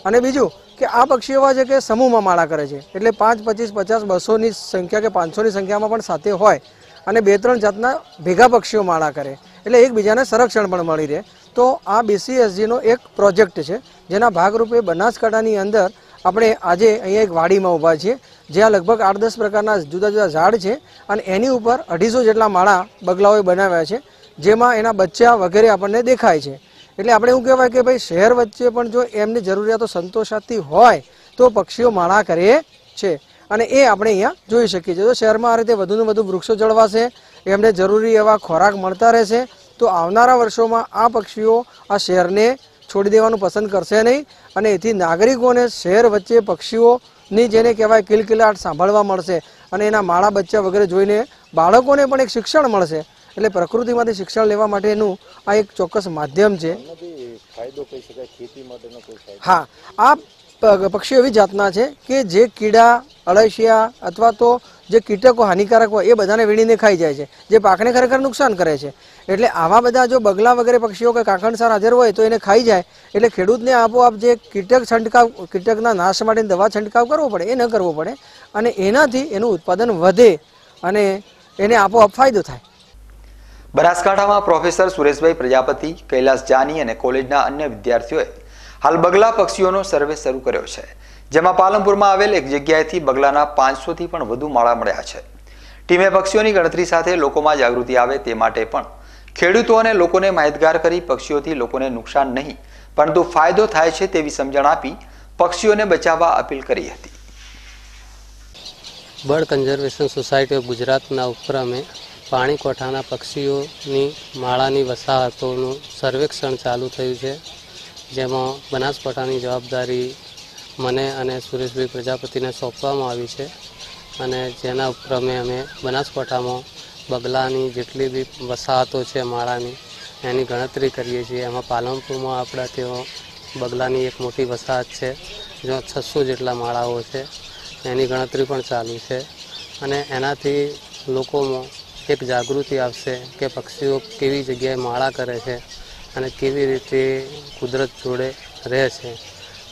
અને બીજું કે આ પક્ષીઓ એવા છે કે સમૂહમાં માળા કરે છે. એટલે પાંચ, પચીસ, પચાસ, બસોની સંખ્યા કે પાંચસોની સંખ્યામાં પણ સાથે હોય અને બે, ત્રણ જાતના ભેગા પક્ષીઓ માળા કરે. એટલે એકબીજાને સંરક્ષણ પણ મળી રહે. તો આ બીસીએસજીનો એક પ્રોજેક્ટ છે, જેના ભાગરૂપે બનાસકાંઠાની અંદર આપણે આજે અહીંયા એક વાડીમાં ઊભા છીએ, જ્યાં લગભગ આઠ દસ પ્રકારના જુદા જુદા ઝાડ છે અને એની ઉપર અઢીસો જેટલા માળા બગલાઓએ બનાવ્યા છે, જેમાં એના બચ્ચા વગેરે આપણને દેખાય છે. એટલે આપણે એવું કહેવાય કે ભાઈ શહેર વચ્ચે પણ જો એમની જરૂરિયાતો સંતોષાતી હોય, તો પક્ષીઓ માળા કરે છે. અને એ આપણે અહીંયા જોઈ શકીએ છીએ. તો શહેરમાં આ રીતે વધુને વધુ વૃક્ષો જળવાશે, એમને જરૂરી એવા ખોરાક મળતા રહેશે તો આવનારા વર્ષોમાં આ પક્ષીઓ આ શહેરને છોડી દેવાનું પસંદ કરશે નહીં અને એથી નાગરિકોને શહેર વચ્ચે પક્ષીઓની જેને કહેવાય કિલકિલાટ સાંભળવા મળશે અને એના માળા બચ્ચા વગેરે જોઈને બાળકોને પણ એક શિક્ષણ મળશે. એટલે પ્રકૃતિમાંથી શિક્ષણ લેવા માટેનું આ એક ચોક્કસ માધ્યમ છે. હા, આ પક્ષીઓ એવી જાતના છે કે જે કીડા, અળસિયા અથવા તો જે કીટકો હાનિકારક હોય એ બધાને વીણીને ખાઈ જાય છે. જે પાકને ખરેખર નુકસાન કરે છે. એટલે આવા બધા જો બગલા વગેરે પક્ષીઓ કે કાંકણસાર હાજર હોય તો એને ખાઈ જાય. એટલે ખેડૂતને આપોઆપ જે કીટક છંટકાવ, કીટકના નાશ માટેની દવા છંટકાવ કરવો પડે, એ ન કરવો પડે. અને એનાથી એનું ઉત્પાદન વધે અને એને આપોઆપ ફાયદો થાય. બનાસકાંઠામાં પ્રોફેસર સુરેશભાઈ પ્રજાપતિ, કૈલાસ જાની અને કોલેજના અન્ય વિદ્યાર્થીઓએ હાલ બગલા પક્ષીઓનો સર્વે શરૂ કર્યો છે. જેમાં પાલનપુરમાં આવેલ એક જગ્યાએથી બગલાના પાંચસોથી પણ વધુ માળા મળ્યા છે. ટીમે પક્ષીઓની ગણતરી સાથે લોકોમાં જાગૃતિ આવે તે માટે પણ ખેડૂતો અને લોકોને માહિતગાર કરી પક્ષીઓથી લોકોને નુકસાન નહીં, પરંતુ ફાયદો થાય છે તેવી સમજણ આપી પક્ષીઓને બચાવવા અપીલ કરી હતી. બર્ડ કન્ઝર્વેશન સોસાયટી ઓફ ગુજરાતના ઉપક્રમે પાણી કોઠાના પક્ષીઓની માળાની વસાહતોનું સર્વેક્ષણ ચાલુ થયું છે, જેમાં બનાસકાંઠાની જવાબદારી મને અને સુરેશભાઈ પ્રજાપતિને સોંપવામાં આવી છે અને જેના ઉપક્રમે અમે બનાસકાંઠામાં બગલાની જેટલી બી વસાહતો છે માળાની એની ગણતરી કરીએ છીએ. એમાં પાલનપુરમાં આપણા તેઓ બગલાની એક મોટી વસાહત છે જો છસો જેટલા માળાઓ છે, એની ગણતરી પણ ચાલુ છે. અને એનાથી લોકોમાં એક જાગૃતિ આવશે કે પક્ષીઓ કેવી જગ્યાએ માળા કરે છે અને કેવી રીતે કુદરત જોડે રહે છે.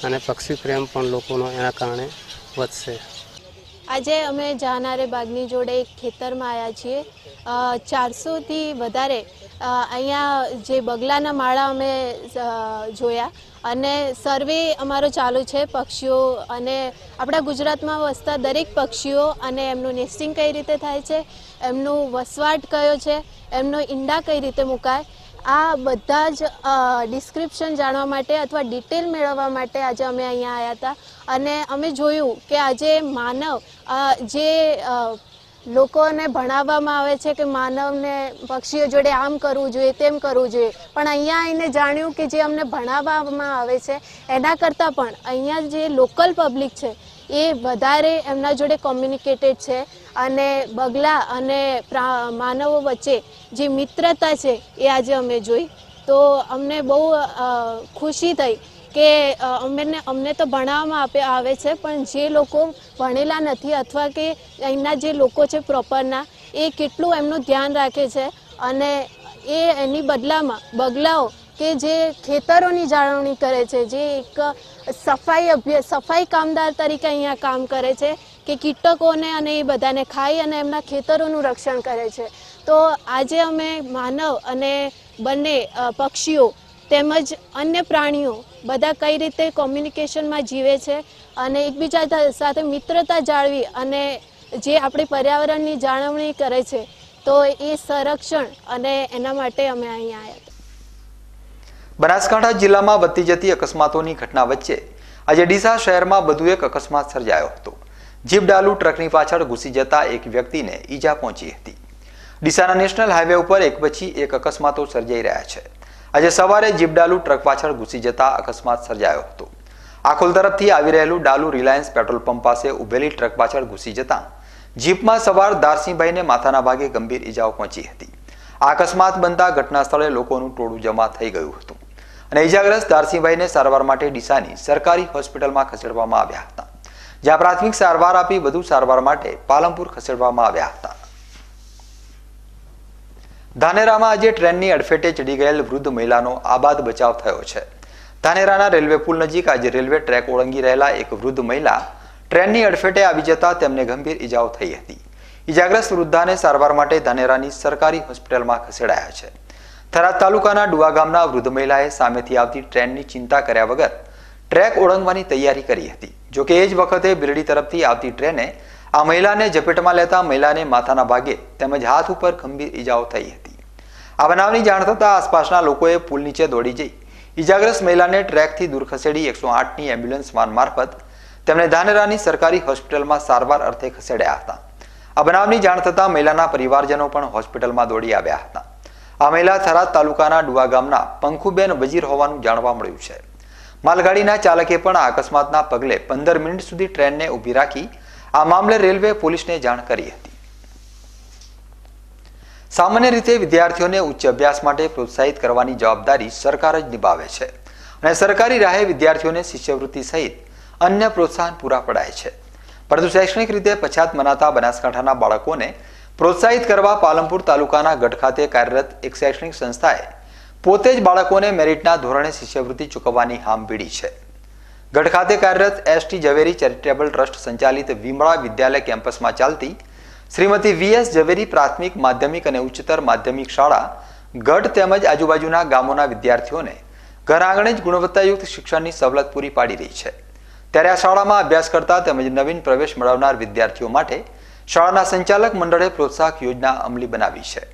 અને પક્ષી પ્રેમ પણ લોકોનો એના કારણે વધશે. આજે અમે જાનારે બાગની જોડે એક ખેતરમાં આવ્યા છીએ. ચારસોથી વધારે અહીંયા જે બગલાના માળા અમે જોયા. અને સર્વે અમારો ચાલુ છે પક્ષીઓ અને આપણા ગુજરાતમાં વસતા દરેક પક્ષીઓ અને એમનું નેસ્ટિંગ કઈ રીતે થાય છે, એમનું વસવાટ કયો છે, એમનો ઈંડા કઈ રીતે મુકાય, આ બધા જ ડિસ્ક્રિપ્શન જાણવા માટે અથવા ડિટેલ મેળવવા માટે આજે અમે અહીંયા આવ્યા હતા. અને અમે જોયું કે આજે માનવ જે લોકોને ભણાવવામાં આવે છે કે માનવને પક્ષીઓ જોડે આમ કરવું જોઈએ, તેમ કરવું જોઈએ. પણ અહીંયા આવીને જાણ્યું કે જે અમને ભણાવવામાં આવે છે, એના કરતાં પણ અહીંયા જે લોકલ પબ્લિક છે, એ વધારે એમના જોડે કોમ્યુનિકેટેડ છે અને બગલા અને માનવો વચ્ચે જે મિત્રતા છે, એ આજે અમે જોઈ. તો અમને બહુ ખુશી થઈ કે અમને અમને તો ભણાવવામાં આપે, આવે છે, પણ જે લોકો ભણેલા નથી અથવા કે અહીંના જે લોકો છે પ્રોપરના એ કેટલું એમનું ધ્યાન રાખે છે અને એ એની બદલામાં બગલાઓ કે જે ખેતરોની જાળવણી કરે છે, જે એક સફાઈ અભ્યાસ સફાઈ કામદાર તરીકે અહીંયા કામ કરે છે કે કીટકોને અને એ બધાને ખાઈ અને એમના ખેતરોનું રક્ષણ કરે છે. તો આજે અમે માનવ અને બંને પક્ષીઓ તેમજ અન્ય પ્રાણીઓ બધા કઈ રીતે કોમ્યુનિકેશનમાં જીવે છે અને એકબીજા સાથે મિત્રતા જાળવી અને જે આપણી પર્યાવરણની જાળવણી કરે છે, તો એ સંરક્ષણ અને એના માટે અમે અહીંયા આવ્યા બનાસકાંઠા જિલ્લામાં વધતી જતી અકસ્માતોની ઘટના વચ્ચે આજે ડીસા શહેરમાં વધુ એક અકસ્માત સર્જાયો હતો. જીપ ડાલુ ટ્રકની પાછળ ઘૂસી જતા એક વ્યક્તિને ઈજા પહોંચી હતી. ડીસાના નેશનલ હાઈવે ઉપર એક પછી એક અકસ્માતો સર્જાઈ રહ્યા છે. આજે સવારે જીપ ડાલુ ટ્રક પાછળ ઘૂસી જતા અકસ્માત સર્જાયો હતો. આખોલ તરફથી આવી રહેલું ડાલુ રિલાયન્સ પેટ્રોલ પંપ પાસે ઉભેલી ટ્રક પાછળ ઘૂસી જતા જીપમાં સવાર દારસિંહભાઈને માથાના ભાગે ગંભીર ઈજાઓ પહોંચી હતી. અકસ્માત બનતા ઘટના સ્થળે લોકોનું ટોળું જમા થઈ ગયું હતું અને ઈજાગ્રસ્ત દારસિંહભાઈને સારવાર માટે ડીસાની સરકારી હોસ્પિટલમાં ખસેડવામાં આવ્યા હતા. જ્યાં પ્રાથમિક સારવાર આપી વધુ સારવાર માટે પાલનપુર ખસેડવામાં આવ્યા હતા. ધાનેરામાં આજે ટ્રેનની અડફેટે ચડી ગયેલ વૃદ્ધ મહિલાનો આબાદ બચાવ થયો છે. ધાનેરાના રેલવે પુલ નજીક આજે રેલવે ટ્રેક ઓળંગી રહેલા એક વૃદ્ધ મહિલા ટ્રેનની અડફેટે આવી જતા તેમને ગંભીર ઈજાઓ થઈ હતી. ઈજાગ્રસ્ત વૃદ્ધાને સારવાર માટે ધાનેરાની સરકારી હોસ્પિટલમાં ખસેડાયા છે. થરાદ તાલુકાના ડુવા ગામના વૃદ્ધ મહિલાએ સામેથી આવતી ટ્રેનની ચિંતા કર્યા વગર ટ્રેક ઓળંગવાની તૈયારી કરી હતી. જોકે એ જ વખતે બિરડી તરફથી આવતી ટ્રેને આ મહિલાને ઝપેટમાં લેતા મહિલાને માથાના ભાગે તેમજ હાથ ઉપર ગંભીર ઈજાઓ થઈ હતી. આ બનાવની જાણ થતાં આસપાસના લોકોએ પુલ નીચે દોડી જઈ. ઈજાગ્રસ્ત મહિલાને ટ્રેકથી દૂર ખસેડી એકસો આઠની એમ્બ્યુલન્સ વાન મારફત તેમણે ધાનેરાની સરકારી હોસ્પિટલમાં સારવાર અર્થે ખસેડ્યા હતા. આ બનાવની જાણ થતાં મહિલાના પરિવારજનો પણ હોસ્પિટલમાં દોડી આવ્યા હતા. આ મહિલા થરાદ તાલુકાના ડુવા ગામના પંખુબેન વજીર હોવાનું જાણવા મળ્યું છે. માલગાડીના ચાલકે પણ અકસ્માતના પગલે પંદર મિનિટ સુધી ટ્રેનને ઊભી રાખી આ મામલે રેલવે પોલીસને જાણ કરી હતી. સામાન્ય રીતે વિદ્યાર્થીઓને ઉચ્ચ અભ્યાસ માટે પ્રોત્સાહિત કરવાની જવાબદારી સરકાર જ નિભાવે છે અને સરકારી રાહે વિદ્યાર્થીઓને શિષ્યવૃત્તિ સહિત અન્ય પ્રોત્સાહન પૂરા પડાય છે. પરંતુ શૈક્ષણિક રીતે પછાત મનાતા બનાસકાંઠાના બાળકોને પ્રોત્સાહિત કરવા પાલનપુર તાલુકાના ગઢ ખાતે કાર્યરત એક શૈક્ષણિક સંસ્થાએ પોતે જ બાળકોને મેરિટના ધોરણે શિષ્યવૃત્તિ ચૂકવવાની હામ પીડી છે. ગઢ ખાતે કાર્યરત એસટી ઝવેરી ચેરિટેબલ ટ્રસ્ટ સંચાલિત વિમળા વિદ્યાલય કેમ્પસમાં ચાલતી શ્રીમતી વીએસ ઝવેરી પ્રાથમિક માધ્યમિક અને ઉચ્ચતર માધ્યમિક શાળા ગઢ તેમજ આજુબાજુના ગામોના વિદ્યાર્થીઓને ઘર આંગણે જ ગુણવત્તાયુક્ત શિક્ષણની સવલત પૂરી પાડી રહી છે. ત્યારે આ શાળામાં અભ્યાસ કરતા તેમજ નવીન પ્રવેશ મેળવનાર વિદ્યાર્થીઓ માટે શાળાના સંચાલક મંડળે પ્રોત્સાહક યોજના અમલી બનાવી છે.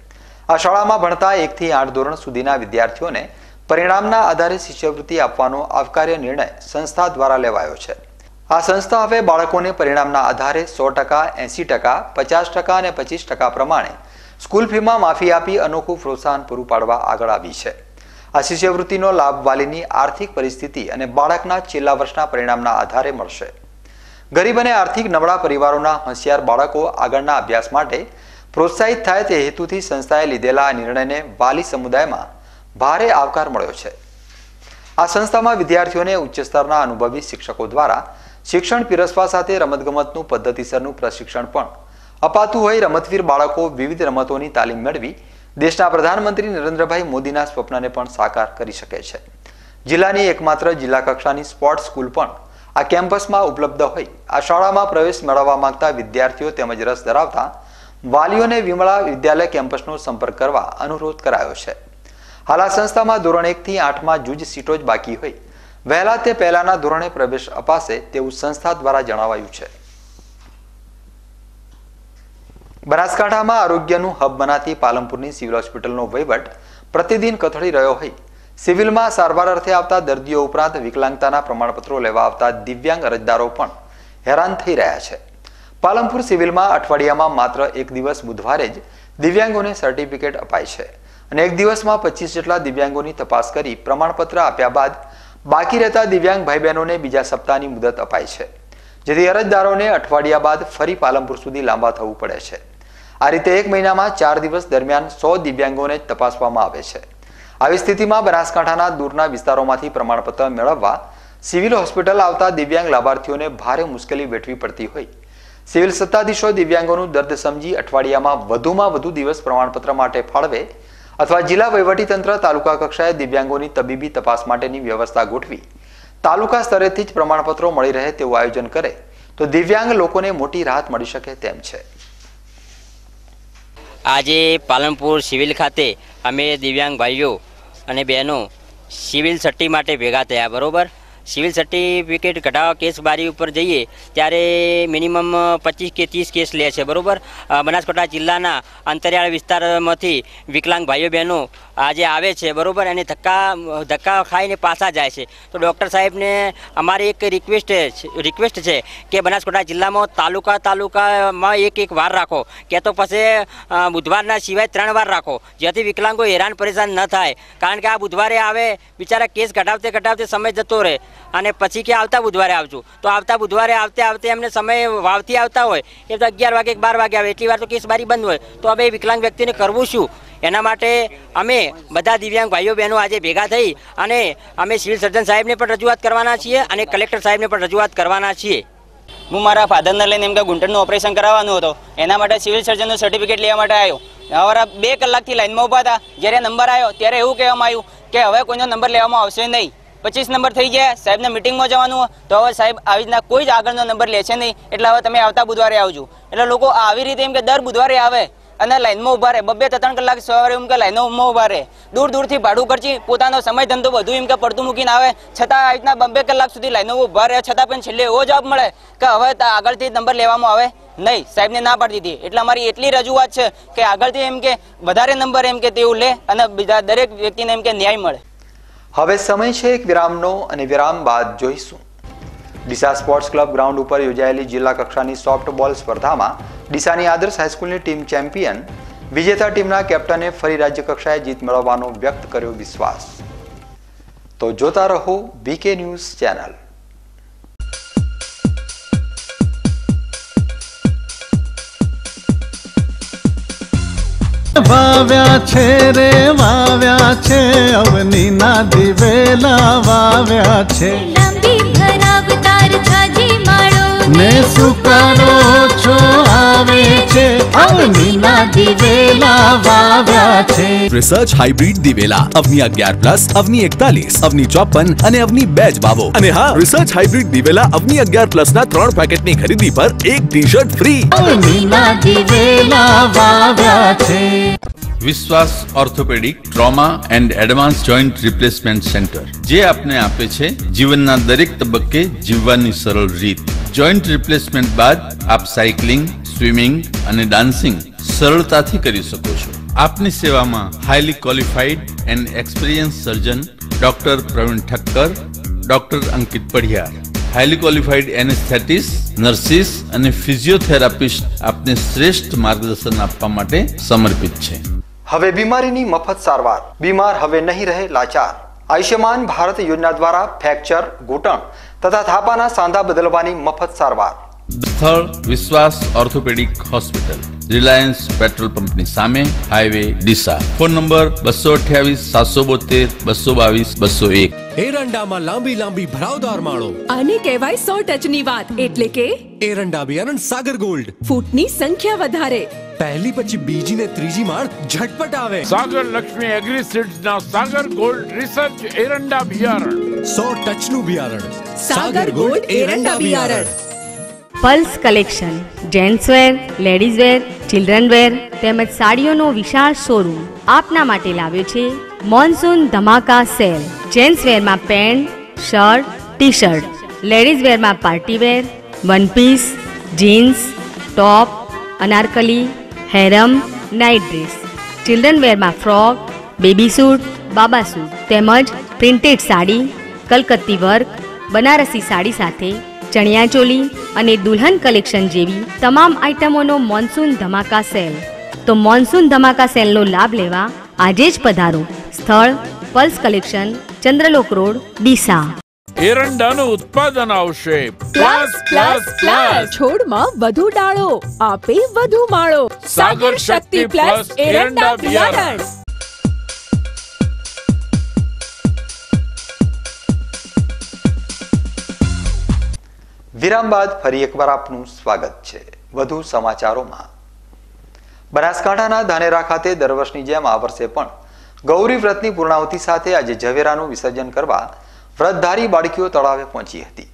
આ શાળામાં ભણતા એકથી આઠ ધોરણ સુધીના વિદ્યાર્થીઓને પરિણામના આધારે શિષ્યવૃત્તિ આપવાનો આવકાર્ય નિર્ણય સંસ્થા દ્વારા લેવાયો છે. આ સંસ્થા હવે બાળકોને પરિણામના આધારે સો ટકા, એંસી ટકા, પચાસ ટકા અને પચીસ ટકા પ્રમાણે સ્કૂલ ફીમાં માફી આપી અનોખું પ્રોત્સાહન પૂરું પાડવા આગળ આવી છે. આ શિષ્યવૃત્તિનો લાભ વાલીની આર્થિક પરિસ્થિતિ અને બાળકના છેલ્લા વર્ષના પરિણામના આધારે મળશે. ગરીબ અને આર્થિક નબળા પરિવારોના હોશિયાર બાળકો આગળના અભ્યાસ માટે પ્રોત્સાહિત થાય તે હેતુથી સંસ્થાએ લીધેલા આ નિર્ણયને વાલી સમુદાયમાં ભારે આવકાર મળ્યો છે. આ સંસ્થામાં વિદ્યાર્થીઓને ઉચ્ચ સ્તરના અનુભવી શિક્ષકો દ્વારા શિક્ષણ પીરસવા સાથે રમતગમતનું પદ્ધતિસરનું પ્રશિક્ષણ પણ. અપાતું હોય રમતવીર બાળકો વિવિધ રમતોની તાલીમ મેળવી દેશના પ્રધાનમંત્રી નરેન્દ્રભાઈ મોદીના સ્વપ્નને પણ સાકાર કરી શકે છે. જિલ્લાની એકમાત્ર જિલ્લા કક્ષાની સ્પોર્ટ્સ સ્કૂલ પણ આ કેમ્પસમાં ઉપલબ્ધ હોય. આ શાળામાં પ્રવેશ મેળવવા માંગતા વિદ્યાર્થીઓ તેમજ રસ ધરાવતા વાલીઓને વિમળા વિદ્યાલય કેમ્પસનો સંપર્ક કરવા અનુરોધ કરાયો છે. હાલ આ સંસ્થામાં ધોરણ એકથી આઠમાં જૂજ સીટો જ બાકી હોય. વહેલા તે પહેલાના ધોરણે પ્રવેશ અપાશે તેવું સંસ્થા દ્વારા જણાવાયું છે. બનાસકાંઠામાં આરોગ્યનું હબ બનાતી પાલનપુરની સિવિલ હોસ્પિટલનો વહીવટ પ્રતિદિન કથળી રહ્યો હોય. સિવિલમાં સારવાર અર્થે આવતા દર્દીઓ ઉપરાંત વિકલાંગતાના પ્રમાણપત્રો લેવા આવતા દિવ્યાંગ અરજદારો પણ હેરાન થઈ રહ્યા છે. પાલનપુર સિવિલમાં અઠવાડિયામાં માત્ર એક દિવસ બુધવારે જ દિવ્યાંગોને સર્ટિફિકેટ અપાય છે અને એક દિવસમાં પચીસ જેટલા દિવ્યાંગોની તપાસ કરી પ્રમાણપત્ર આપ્યા બાદ બાકી રહેતા દિવ્યાંગ ભાઈ બહેનોને બીજા સપ્તાહની મુદત અપાય છે. જેથી અરજદારોને અઠવાડિયા બાદ ફરી પાલનપુર સુધી લાંબા થવું પડે છે. આ રીતે એક મહિનામાં ચાર દિવસ દરમિયાન સો દિવ્યાંગોને તપાસવામાં આવે છે. આવી સ્થિતિમાં બનાસકાંઠાના દૂરના વિસ્તારોમાંથી પ્રમાણપત્ર મેળવવા સિવિલ હોસ્પિટલ આવતા દિવ્યાંગ લાભાર્થીઓને ભારે મુશ્કેલી વેઠવી પડતી હોય. સિવિલ સત્તાધીશો દિવ્યાંગોનું દર્દ સમજી અઠવાડિયામાં વધુમાં વધુ દિવસ પ્રમાણપત્ર માટે ફાળવે અથવા જિલ્લા વહીવટીતંત્ર તાલુકા કક્ષાએ દિવ્યાંગોની તબીબી તપાસ માટેની વ્યવસ્થા ગોઠવી તાલુકા સ્તરેથી જ પ્રમાણપત્રો મળી રહે તેવું આયોજન કરે, તો દિવ્યાંગ લોકોને મોટી રાહત મળી શકે તેમ છે. આજે પાલનપુર સિવિલ ખાતે અમે દિવ્યાંગ ભાઈઓ અને બહેનો સિવિલ સટ્ટી માટે ભેગા થયા, બરાબર? સિવિલ સર્ટિફિકેટ કઢાવવા કેસ બારી ઉપર જઈએ, ત્યારે મિનિમમ પચીસ કે ત્રીસ કેસ લે છે, બરાબર? બનાસકાંઠા જિલ્લાના અંતરિયાળ વિસ્તારમાંથી વિકલાંગ ભાઈઓ બહેનો આજે આવે છે, બરાબર? અને ધક્કા ધક્કા ખાઈને પાછા જાય છે. તો ડૉક્ટર સાહેબને અમારી એક રિક્વેસ્ટ રિક્વેસ્ટ છે કે બનાસકાંઠા જિલ્લામાં તાલુકા, તાલુકામાં એક એક વાર રાખો. કે તો પછી બુધવારના સિવાય ત્રણ વાર રાખો. જેથી વિકલાંગો હેરાન પરેશાન ન થાય. કારણ કે આ બુધવારે આવે, બિચારા કેસ કઢાવતે ઘટાવતે સમય જતો રહે. અને પછી કે આવતા બુધવારે આવજો. તો આવતા બુધવારે આવતે આવતે એમને સમય વાવથી આવતા હોય. એ તો અગિયાર વાગે બાર વાગે આવે. એટલી વાર તો કેસ બારી બંધ હોય. તો હવે વિકલાંગ વ્યક્તિને કરવું શું? એના માટે અમે બધા દિવ્યાંગ ભાઈઓ બહેનો આજે ભેગા થઈ અને અમે સિવિલ સર્જન સાહેબને પણ રજૂઆત કરવાના છીએ અને કલેક્ટર સાહેબને પણ રજૂઆત કરવાના છીએ. હું મારા ફાધરને લઈને એમ કે ઘૂંટણનું ઓપરેશન કરાવવાનું હતું. એના માટે સિવિલ સર્જનનું સર્ટિફિકેટ લેવા માટે આવ્યો. અમારા બે કલાકથી લાઇનમાં ઊભા હતા. જ્યારે નંબર આવ્યો, ત્યારે એવું કહેવામાં આવ્યું કે હવે કોઈનો નંબર લેવામાં આવશે નહીં. પચીસ નંબર થઈ ગયા. સાહેબને મિટિંગમાં જવાનું તો હવે સાહેબ આવી રીતના કોઈ જ આગળનો નંબર લેશે નહીં. એટલે હવે તમે આવતા બુધવારે આવજો. એટલે લોકો આવી રીતે એમ કે દર બુધવારે આવે. અને લાઈનમાં ઊભા રહે. બબ્બે ત્રણ કલાક સવારે એમ કે લાઈનમાં ઊભા રહે. દૂર દૂરથી ભાડું ખર્ચી પોતાનો સમય ધંધો બધું એમ કે પડતું મૂકીને આવે. છતાં આવી રીતના બબ્બે કલાક સુધી લાઈનમાં ઊભા રહે, છતાં પણ છેલ્લે એવો જવાબ મળે કે હવે આગળથી નંબર લેવામાં આવે. નહીં, સાહેબને ના પાડી દીધી. એટલે અમારી એટલી રજૂઆત છે કે આગળથી એમ કે વધારે નંબર એમ કે તેવું લે અને બીજા દરેક વ્યક્તિને એમ કે ન્યાય મળે. હવે સમય છે એક વિરામનો અને વિરામ બાદ જોઈશું. ડીસા સ્પોર્ટ્સ ક્લબ ગ્રાઉન્ડ ઉપર યોજાયેલી જિલ્લા કક્ષાની સોફ્ટબોલ સ્પર્ધામાં ડીસાની આદર્શ હાઈસ્કૂલની ટીમ ચેમ્પિયન વિજેતા ટીમના કેપ્ટને ફરી રાજ્ય કક્ષાએ જીત મેળવવાનો વ્યક્ત કર્યો વિશ્વાસ. તો જોતા રહો વીકે ન્યૂઝ ચેનલ. વાવ્યા છે રે વાવ્યા છે અવનીના દિવેલા વાવ્યા છે. ને સુકારો છો આવે છે. અવનીના દિવેલા વાવ્યા છે. રિસર્ચ હાઇબ્રિડ દિવેલા અવની અગિયાર પ્લસ અવની એકતાલીસ અવની ચોપન અને અવની બે જ વાવો અને હા રિસર્ચ હાઇબ્રિડ દિવેલા અવની અગિયાર પ્લસ ના ત્રણ પેકેટની ખરીદી પર એક ટી શર્ટ ફ્રી અવનીના દિવેલા વાવ્યા છે. Vishwas orthopaedic, trauma and advance joint replacement centre, જે આપને આપે છે જીવનના દરેક તબક્કે જીવવાની સરળ રીત. જોઈન્ટ રિપ્લેસમેન્ટ બાદ આપ સાયકલિંગ, સ્વિમિંગ અને ડાન્સિંગ સરળતાથી કરી શકો છો. આપની સેવામાં highly qualified and experience surgeon doctor Pravin Thakkar doctor Ankit Padhiyar. Highly qualified anaesthetist nurses અને ફિઝિયોથેરાપિસ્ટ આપને શ્રેષ્ઠ માર્ગદર્શન આપવા માટે સમર્પિત છે. હવે બીમારીની મફત સારવાર. બીમાર હવે નહીં રહે લાચાર. આયુષ્યમાન ભારત યોજના દ્વારા ફ્રેક્ચર ઘૂંટણ તથા થાપાના સાંધા બદલવાની મફત સારવાર. સ્થળ વિશ્વાસ ઓર્થોપેડિક હોસ્પિટલ રિલાયન્સ પેટ્રોલ પંપની સામે હાઈવે ડીસા ફોન નંબર બસો અઠ્યાવીસ સાતસો બોતેર બસો બાવીસ બસો એક. એરંડામાં લાંબી લાંબી ભરાવદાર માળો. આને કહેવાય સો ટચની વાત. એટલે કે? એરંડા બિયારણ સાગર ગોલ્ડ. ફૂટની સંખ્યા વધારે. પહેલી પછી બીજી ને ત્રીજી માળ ઝટપટ આવે. સાગર લક્ષ્મી એગ્રી સીડ્સ ના સાગર ગોલ્ડ રિસર્ચ એરંડા બિયારણ. સો ટચનું બિયારણ. સાગર ગોલ્ડ એરંડા બિયારણ. Pulse collection gentswear ladieswear children wear તેમજ સાડીઓનો વિશાળ શોરૂમ આપના માટે લાવ્યો છે મોન્સૂન ધમાકા sale gents વેરમાં pant shirt T shirt ladies વેરમાં party wear one piece jeans top Anarkali harem, night dress. Children વેરમાં frock baby suit બાબા સૂટ તેમજ પ્રિન્ટેડ સાડી, કલકત્તી વર્ક બનારસી સાડી સાથે ચણિયાચોલી અને દુલ્હન કલેક્શન જેવી તમામ આઇટમોનો મોન્સૂન ધમાકા સેલ તો મોન્સૂન ધમાકા સેલનો લાભ લેવા આજે જ પધારો. સ્થળ Pulse collection Chandralok road Deesa. એરંડાનું ઉત્પાદન આવશે. Plus plus plus. છોડમાં વધુ ડાળો આપે વધુ માળો. સાગર શક્તિ પ્લસ એરંડા બિયારણ વિરામ બાદ ફરી એકવાર આપનું સ્વાગત છે. વધુ સમાચારોમાં. બનાસકાંઠાના ધાનેરા ખાતે દર વર્ષની જેમ આ વર્ષે પણ ગૌરી વ્રતની પૂર્ણાહુતિ સાથે આજે ઝવેરાનું વિસર્જન કરવા વ્રતધારી બાળકીઓ તળાવે પહોંચી હતી.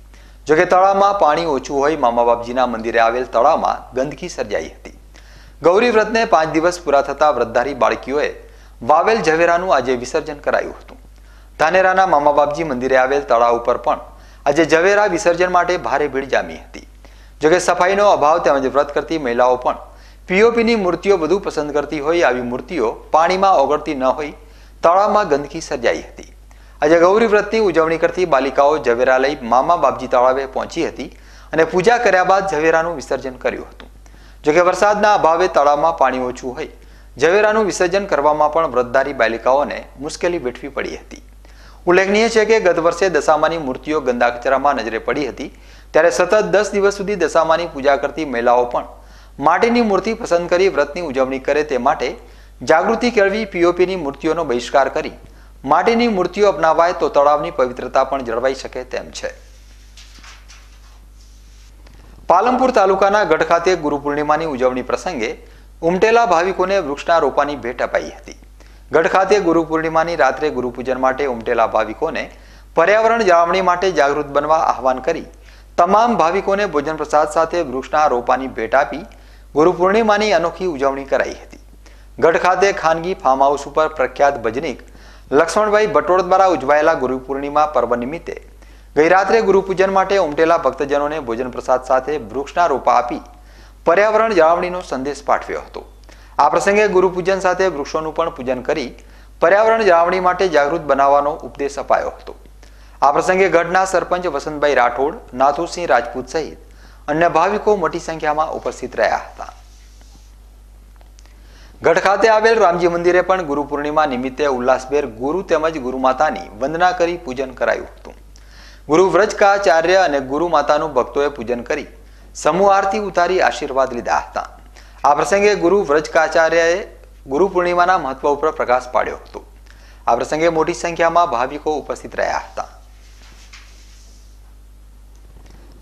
જોકે તળાવમાં પાણી ઓછું હોય મામા બાપજીના મંદિરે આવેલ તળાવમાં ગંદકી સર્જાઈ હતી. ગૌરી વ્રતને પાંચ દિવસ પૂરા થતા વ્રતધારી બાળકીઓએ વાવેલ ઝવેરાનું આજે વિસર્જન કરાયું હતું. ધાનેરાના મામા બાપજી મંદિરે આવેલ તળાવ ઉપર પણ આજે ઝવેરા વિસર્જન માટે ભારે ભીડ જામી હતી. જોકે સફાઈનો અભાવ તેમજ વ્રત કરતી મહિલાઓ પણ પીઓપીની મૂર્તિઓ વધુ પસંદ કરતી હોય, આવી મૂર્તિઓ પાણીમાં ઓગળતી ન હોય, તળાવમાં ગંદકી સર્જાઈ હતી. આજે ગૌરી વ્રતની ઉજવણી કરતી બાલિકાઓ ઝવેરા લઈ મામા બાપજી તળાવે પહોંચી હતી અને પૂજા કર્યા બાદ ઝવેરાનું વિસર્જન કર્યું હતું. જોકે વરસાદના અભાવે તળાવમાં પાણી ઓછું હોય, ઝવેરાનું વિસર્જન કરવામાં પણ વ્રતધારી બાલિકાઓને મુશ્કેલી વેઠવી પડી હતી. ઉલ્લેખનીય છે કે ગત વર્ષે દશામાની મૂર્તિઓ ગંદા કચરામાં નજરે પડી હતી, ત્યારે સતત દસ દિવસ સુધી દશામાની પૂજા કરતી મહિલાઓ પણ માટીની મૂર્તિ પસંદ કરી વ્રતની ઉજવણી કરે તે માટે જાગૃતિ કેળવી પીઓપીની મૂર્તિઓનો બહિષ્કાર કરી માટીની મૂર્તિઓ અપનાવાય તો તળાવની પવિત્રતા પણ જળવાઈ શકે તેમ છે. પાલનપુર તાલુકાના ગઢ ખાતે ગુરુ પૂર્ણિમાની ઉજવણી પ્રસંગે ઉમટેલા ભાવિકોને વૃક્ષના રોપાની ભેટ અપાઈ હતી. ગઢ ખાતે ગુરુ પૂર્ણિમાની રાત્રે ગુરુપૂજન માટે ઉમટેલા ભાવિકોને પર્યાવરણ જાળવણી માટે જાગૃત બનવા આહવાન કરી તમામ ભાવિકોને ભોજન પ્રસાદ સાથે વૃક્ષના રોપાની ભેટ આપી ગુરુ પૂર્ણિમાની અનોખી ઉજવણી કરાઈ હતી. ગઢ ખાતે ખાનગી ફાર્મ હાઉસ ઉપર પ્રખ્યાત ભજનીક લક્ષ્મણભાઈ ભટોળ દ્વારા ઉજવાયેલા ગુરુ પૂર્ણિમા પર્વ નિમિત્તે ગઈ રાત્રે ગુરુપૂજન માટે ઉમટેલા ભક્તજનોને ભોજન પ્રસાદ સાથે વૃક્ષના રોપા આપી પર્યાવરણ જાળવણીનો સંદેશ પાઠવ્યો હતો. આ પ્રસંગે ગુરુપૂજન સાથે વૃક્ષોનું પણ પૂજન કરી પર્યાવરણ જાળવણી માટે જાગૃત બનાવવાનો ઉપદેશ અપાયો હતો. આ પ્રસંગે ગઢના સરપંચ વસંતભાઈ રાઠોડ, નાથુસિંહ રાજપૂત સહિત અન્ય ભાવિકો મોટી સંખ્યામાં ઉપસ્થિત રહ્યા હતા. ગઢ ખાતે આવેલ રામજી મંદિરે પણ ગુરુ પૂર્ણિમા નિમિત્તે ઉલ્લાસભેર ગુરુ તેમજ ગુરુમાતાની વંદના કરી પૂજન કરાયું હતું. ગુરુ વ્રજકાચાર્ય અને ગુરુ માતાનું ભક્તોએ પૂજન કરી સમૂહ આરતી ઉતારી આશીર્વાદ લીધા હતા. આ પ્રસંગે ગુરુ વ્રજકાચાર્યએ ગુરુ પૂર્ણિમાના મહત્વ ઉપર પ્રકાશ પાડ્યો હતો. આ પ્રસંગે મોટી સંખ્યામાં ભાવિકો ઉપસ્થિત રહ્યા હતા.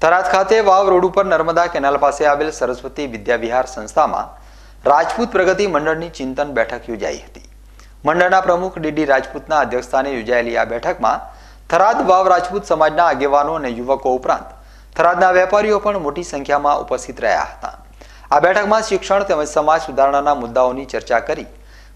થરાદ ખાતે વાવ રોડ ઉપર નર્મદા કેનાલ પાસે આવેલ સરસ્વતી વિદ્યાવિહાર સંસ્થામાં રાજપૂત પ્રગતિ મંડળની ચિંતન બેઠક યોજાઈ હતી. મંડળના પ્રમુખ ડીડી રાજપૂતના અધ્યક્ષસ્થાને યોજાયેલી આ બેઠકમાં થરાદ વાવ રાજપૂત સમાજના આગેવાનો અને યુવકો ઉપરાંત થરાદના વેપારીઓ પણ મોટી સંખ્યામાં ઉપસ્થિત રહ્યા હતા. આ બેઠકમાં શિક્ષણ તેમજ સમાજ સુધારણાના મુદ્દાઓની ચર્ચા કરી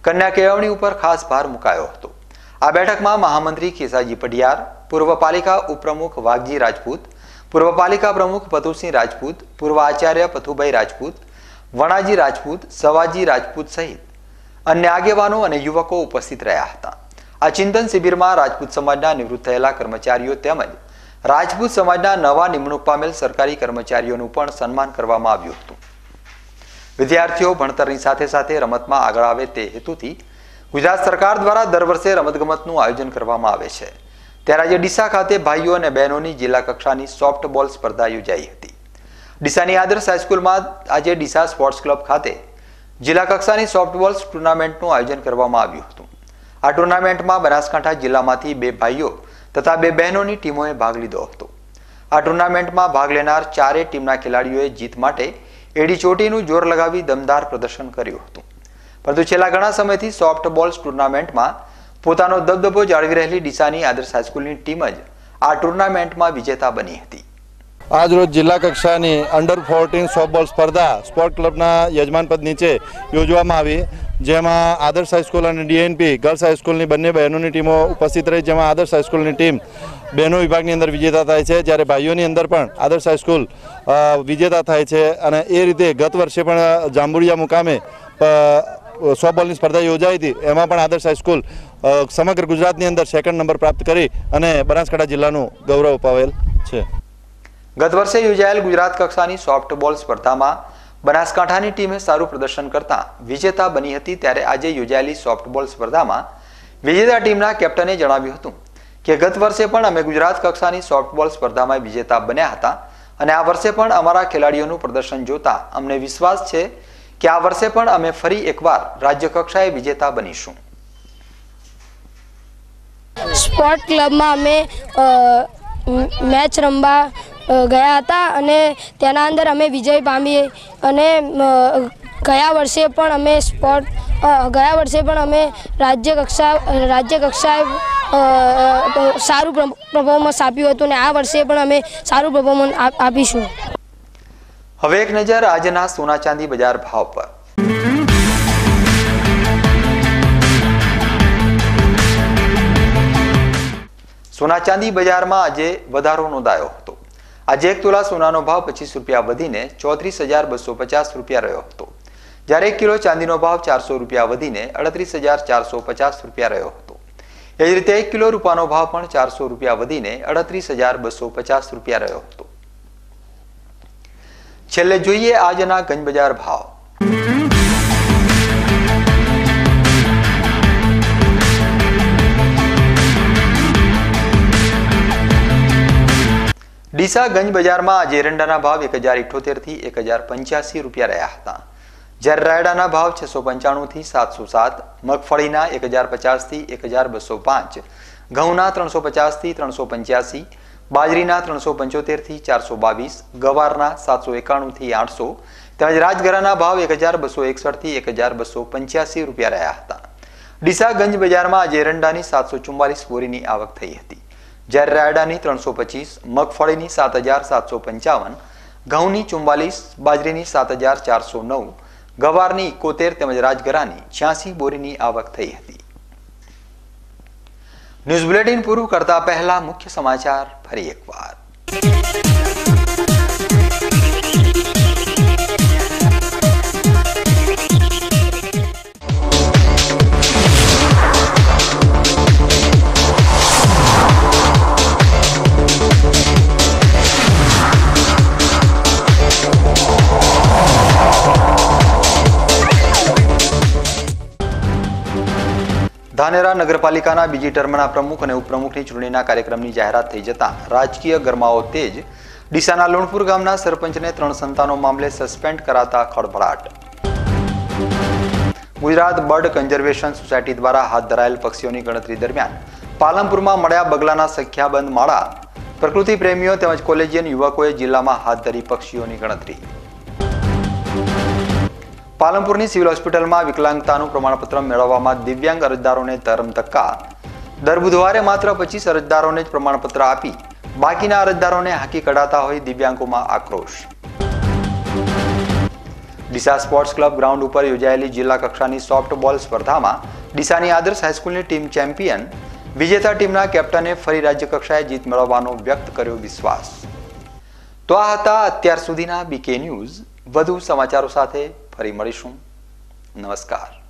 કન્યા કેળવણી ઉપર ખાસ ભાર મુકાયો હતો. આ બેઠકમાં મહામંત્રી કેસાજી પઢિયાર પૂર્વ પાલિકા ઉપપ્રમુખ વાઘજી રાજપૂત પૂર્વ પાલિકા પ્રમુખ પતુસિંહ રાજપૂત, પૂર્વ આચાર્ય પથુભાઈ રાજપૂત વણાજી રાજપૂત, સવાજી રાજપૂત સહિત અન્ય આગેવાનો અને યુવકો ઉપસ્થિત રહ્યા હતા. આ ચિંતન શિબિરમાં રાજપૂત સમાજના નિવૃત્ત થયેલા કર્મચારીઓ તેમજ રાજપૂત સમાજના નવા નિમણૂક પામેલ સરકારી કર્મચારીઓનું પણ સન્માન કરવામાં આવ્યું હતું. વિદ્યાર્થીઓ ભણતરની સાથે સાથે રમતમાં આગળ આવે તે હેતુથી ગુજરાત સરકાર દ્વારા દર વર્ષે રમતગમતનું આયોજન કરવામાં આવે છે. ત્યારે આજે ડીસા ખાતે ભાઈઓ અને બહેનોની જિલ્લા કક્ષાની સોફ્ટ બોલ સ્પર્ધા યોજાઈ હતી. ડીસાની આદર્શ હાઈસ્કૂલમાં આજે ડીસા સ્પોર્ટ્સ ક્લબ ખાતે જિલ્લા કક્ષાની સોફ્ટબોલ ટુર્નામેન્ટનું આયોજન કરવામાં આવ્યું હતું. આ ટુર્નામેન્ટમાં બનાસકાંઠા જિલ્લામાંથી બે ભાઈઓ તથા બે બહેનોની ટીમોએ ભાગ લીધો હતો. આ ટુર્નામેન્ટમાં ભાગ લેનાર ચારે ટીમના ખેલાડીઓએ જીત માટે એડી ચોટીનું જોર લગાવી દમદાર પ્રદર્શન કર્યું હતું. પરંતુ છેલ્લા ઘણા સમયથી સોફ્ટ બોલ્સ ટુર્નામેન્ટમાં પોતાનો દબદબો જાળવી રહેલી ડીસાની આદર્શ હાઈસ્કૂલની ટીમ જ આ ટુર્નામેન્ટમાં વિજેતા બની હતી. આજ રોજ જિલ્લા કક્ષાની અંડર ફોર્ટીન સોફ્ટબોલ સ્પર્ધા સ્પોર્ટ ક્લબના યજમાન પદ નીચે યોજવામાં આવી જેમાં આદર્શ હાઈસ્કૂલ અને ડીએનપી ગર્લ્સ હાઈસ્કૂલની બંને બહેનોની ટીમો ઉપસ્થિત રહી જેમાં આદર્શ હાઈસ્કૂલની ટીમ બહેનો વિભાગની અંદર વિજેતા થાય છે. જ્યારે ભાઈઓની અંદર પણ આદર્શ હાઈસ્કૂલ વિજેતા થાય છે. અને એ રીતે ગત વર્ષે પણ જાંબુડિયા મુકામે અ, સોફ્ટબોલની સ્પર્ધા યોજાઈ હતી. એમાં પણ આદર્શ હાઈસ્કૂલ સમગ્ર ગુજરાતની અંદર સેકન્ડ નંબર પ્રાપ્ત કરી અને બનાસકાંઠા જિલ્લાનું ગૌરવ અપાવેલ છે. ગત વર્ષે યોજાયેલ ગુજરાત કક્ષાની સોફ્ટબોલ સ્પર્ધામાં બનાસકાંઠાની ટીમે સારું પ્રદર્શન કરતા વિજેતા બની હતી ત્યારે આજે યોજાયેલી સોફ્ટબોલ સ્પર્ધામાં વિજેતા ટીમના કેપ્ટને જણાવ્યું હતું કે ગત વર્ષે પણ અમે ગુજરાત કક્ષાની સોફ્ટબોલ સ્પર્ધામાં વિજેતા બન્યા હતા અને આ વર્ષે પણ અમારા ખેલાડીઓનું પ્રદર્શન જોતા અમને વિશ્વાસ છે કે આ વર્ષે પણ અમે ફરી એકવાર રાજ્ય કક્ષાએ વિજેતા બનીશું. સ્પોર્ટ ક્લબમાં અમે મેચ રમવા ગયા હતા અને તેના અંદર અમે વિજય પામીએ અને ગયા વર્ષે પણ અમે સ્પોર્ટ ગયા વર્ષે પણ અમે રાજ્ય કક્ષા, રાજ્ય કક્ષાએ સારું પરફોર્મન્સ આપ્યું હતું અને આ વર્ષે પણ અમે સારું પરફોર્મન્સ આપીશું. હવે એક નજર આજના સોના ચાંદી બજાર ભાવ પર. સોના ચાંદી બજારમાં આજે વધારો નોંધાયો. આજે એક તોલા સોનાનો ભાવ પચીસ રૂપિયા વધીને ચોત્રીસ હજાર બસો પચાસ રૂપિયા રહ્યો હતો. જ્યારે એક કિલો ચાંદીનો ભાવ ચારસો રૂપિયા વધીને અડત્રીસ હજાર ચારસો પચાસ રૂપિયા રહ્યો હતો. એ જ રીતે એક કિલો રૂપાનો ભાવ પણ ચારસો રૂપિયા વધીને અડત્રીસ હજાર બસો પચાસ રૂપિયા રહ્યો હતો. છેલ્લે જોઈએ આજના ગંજ બજાર ભાવ. ડીસા ગંજ બજારમાં આજે એરંડાના ભાવ એક હજાર ઇઠોતેરથી એક હજાર પંચ્યાસી રૂપિયા રહ્યા હતા. જ્યારે રાયડાના ભાવ છસો પંચાણુંથી સાતસો સાત, મગફળીના એક હજાર પચાસથી એક હજાર બસો પાંચ, ઘઉંના ત્રણસો પચાસથી ત્રણસો પંચ્યાસી, બાજરીના ત્રણસો પંચોતેરથી ચારસો બાવીસ, ગવારના સાતસો એકાણુંથી આઠસો, તેમજ રાજગરાના ભાવ એક હજાર બસો એકસઠથી એક હજાર બસો પંચ્યાસી રૂપિયા રહ્યા હતા. ડીસા ગંજ બજારમાં આજે એરંડાની સાતસો ચુમ્માલીસ બોરીની આવક થઈ હતી. જ્યારે રાયડાની ત્રણસો પચીસ, મગફળીની સાત હજાર સાતસો પંચાવન, ઘઉંની ચુમ્બાલીસ બાજરીની સાત હજાર ચારસો નવ, ગવારની ઇકોતેર તેમજ રાજગરાની છ્યાસી બોરીની આવક થઈ હતી. ન્યૂઝ બુલેટિન પૂરું કરતા પહેલા મુખ્ય સમાચાર ફરી એકવાર. ધાનેરા નગરપાલિકાના બીજી ટર્મના પ્રમુખ અને ઉપપ્રમુખની ચૂંટણીના કાર્યક્રમની જાહેરાત થઈ જતા રાજકીય ગરમાઓ તેજ ડીસાના લુણપુર ગામના સરપંચને ત્રણ સંતાનો મામલે સસ્પેન્ડ કરાતા ખળભળાટ. ગુજરાત બર્ડ કન્ઝર્વેશન સોસાયટી દ્વારા હાથ ધરાયેલ પક્ષીઓની ગણતરી દરમિયાન પાલનપુરમાં મળ્યા બગલાના સંખ્યાબંધ માળા. પ્રકૃતિ પ્રેમીઓ તેમજ કોલેજિયન યુવકોએ જિલ્લામાં હાથ ધરી પક્ષીઓની ગણતરી. પાલનપુરની સિવિલ હોસ્પિટલમાં વિકલાંગતાનું પ્રમાણપત્ર મેળવવામાં દિવ્યાંગ અરજદારોને ધરમ ધક્કા. દર બુધવારે માત્ર પચીસ અરજદારોને જ પ્રમાણપત્ર આપી બાકીના અરજદારોને હાંકી કઢાતા હોય દિવ્યાંગોમાં આક્રોશ. ડીસા સ્પોર્ટ્સ ક્લબ ગ્રાઉન્ડ ઉપર યોજાયેલી જિલ્લા કક્ષાની સોફ્ટબોલ સ્પર્ધામાં ડીસાની આદર્શ હાઈસ્કૂલની ટીમ ચેમ્પિયન વિજેતા ટીમના કેપ્ટને ફરી રાજ્યકક્ષાએ જીત મેળવવાનો વ્યક્ત કર્યો વિશ્વાસ. તો આ હતા અત્યાર સુધીના બીકે ન્યૂઝ વધુ સમાચારો સાથે ફરી મળીશું. નમસ્કાર.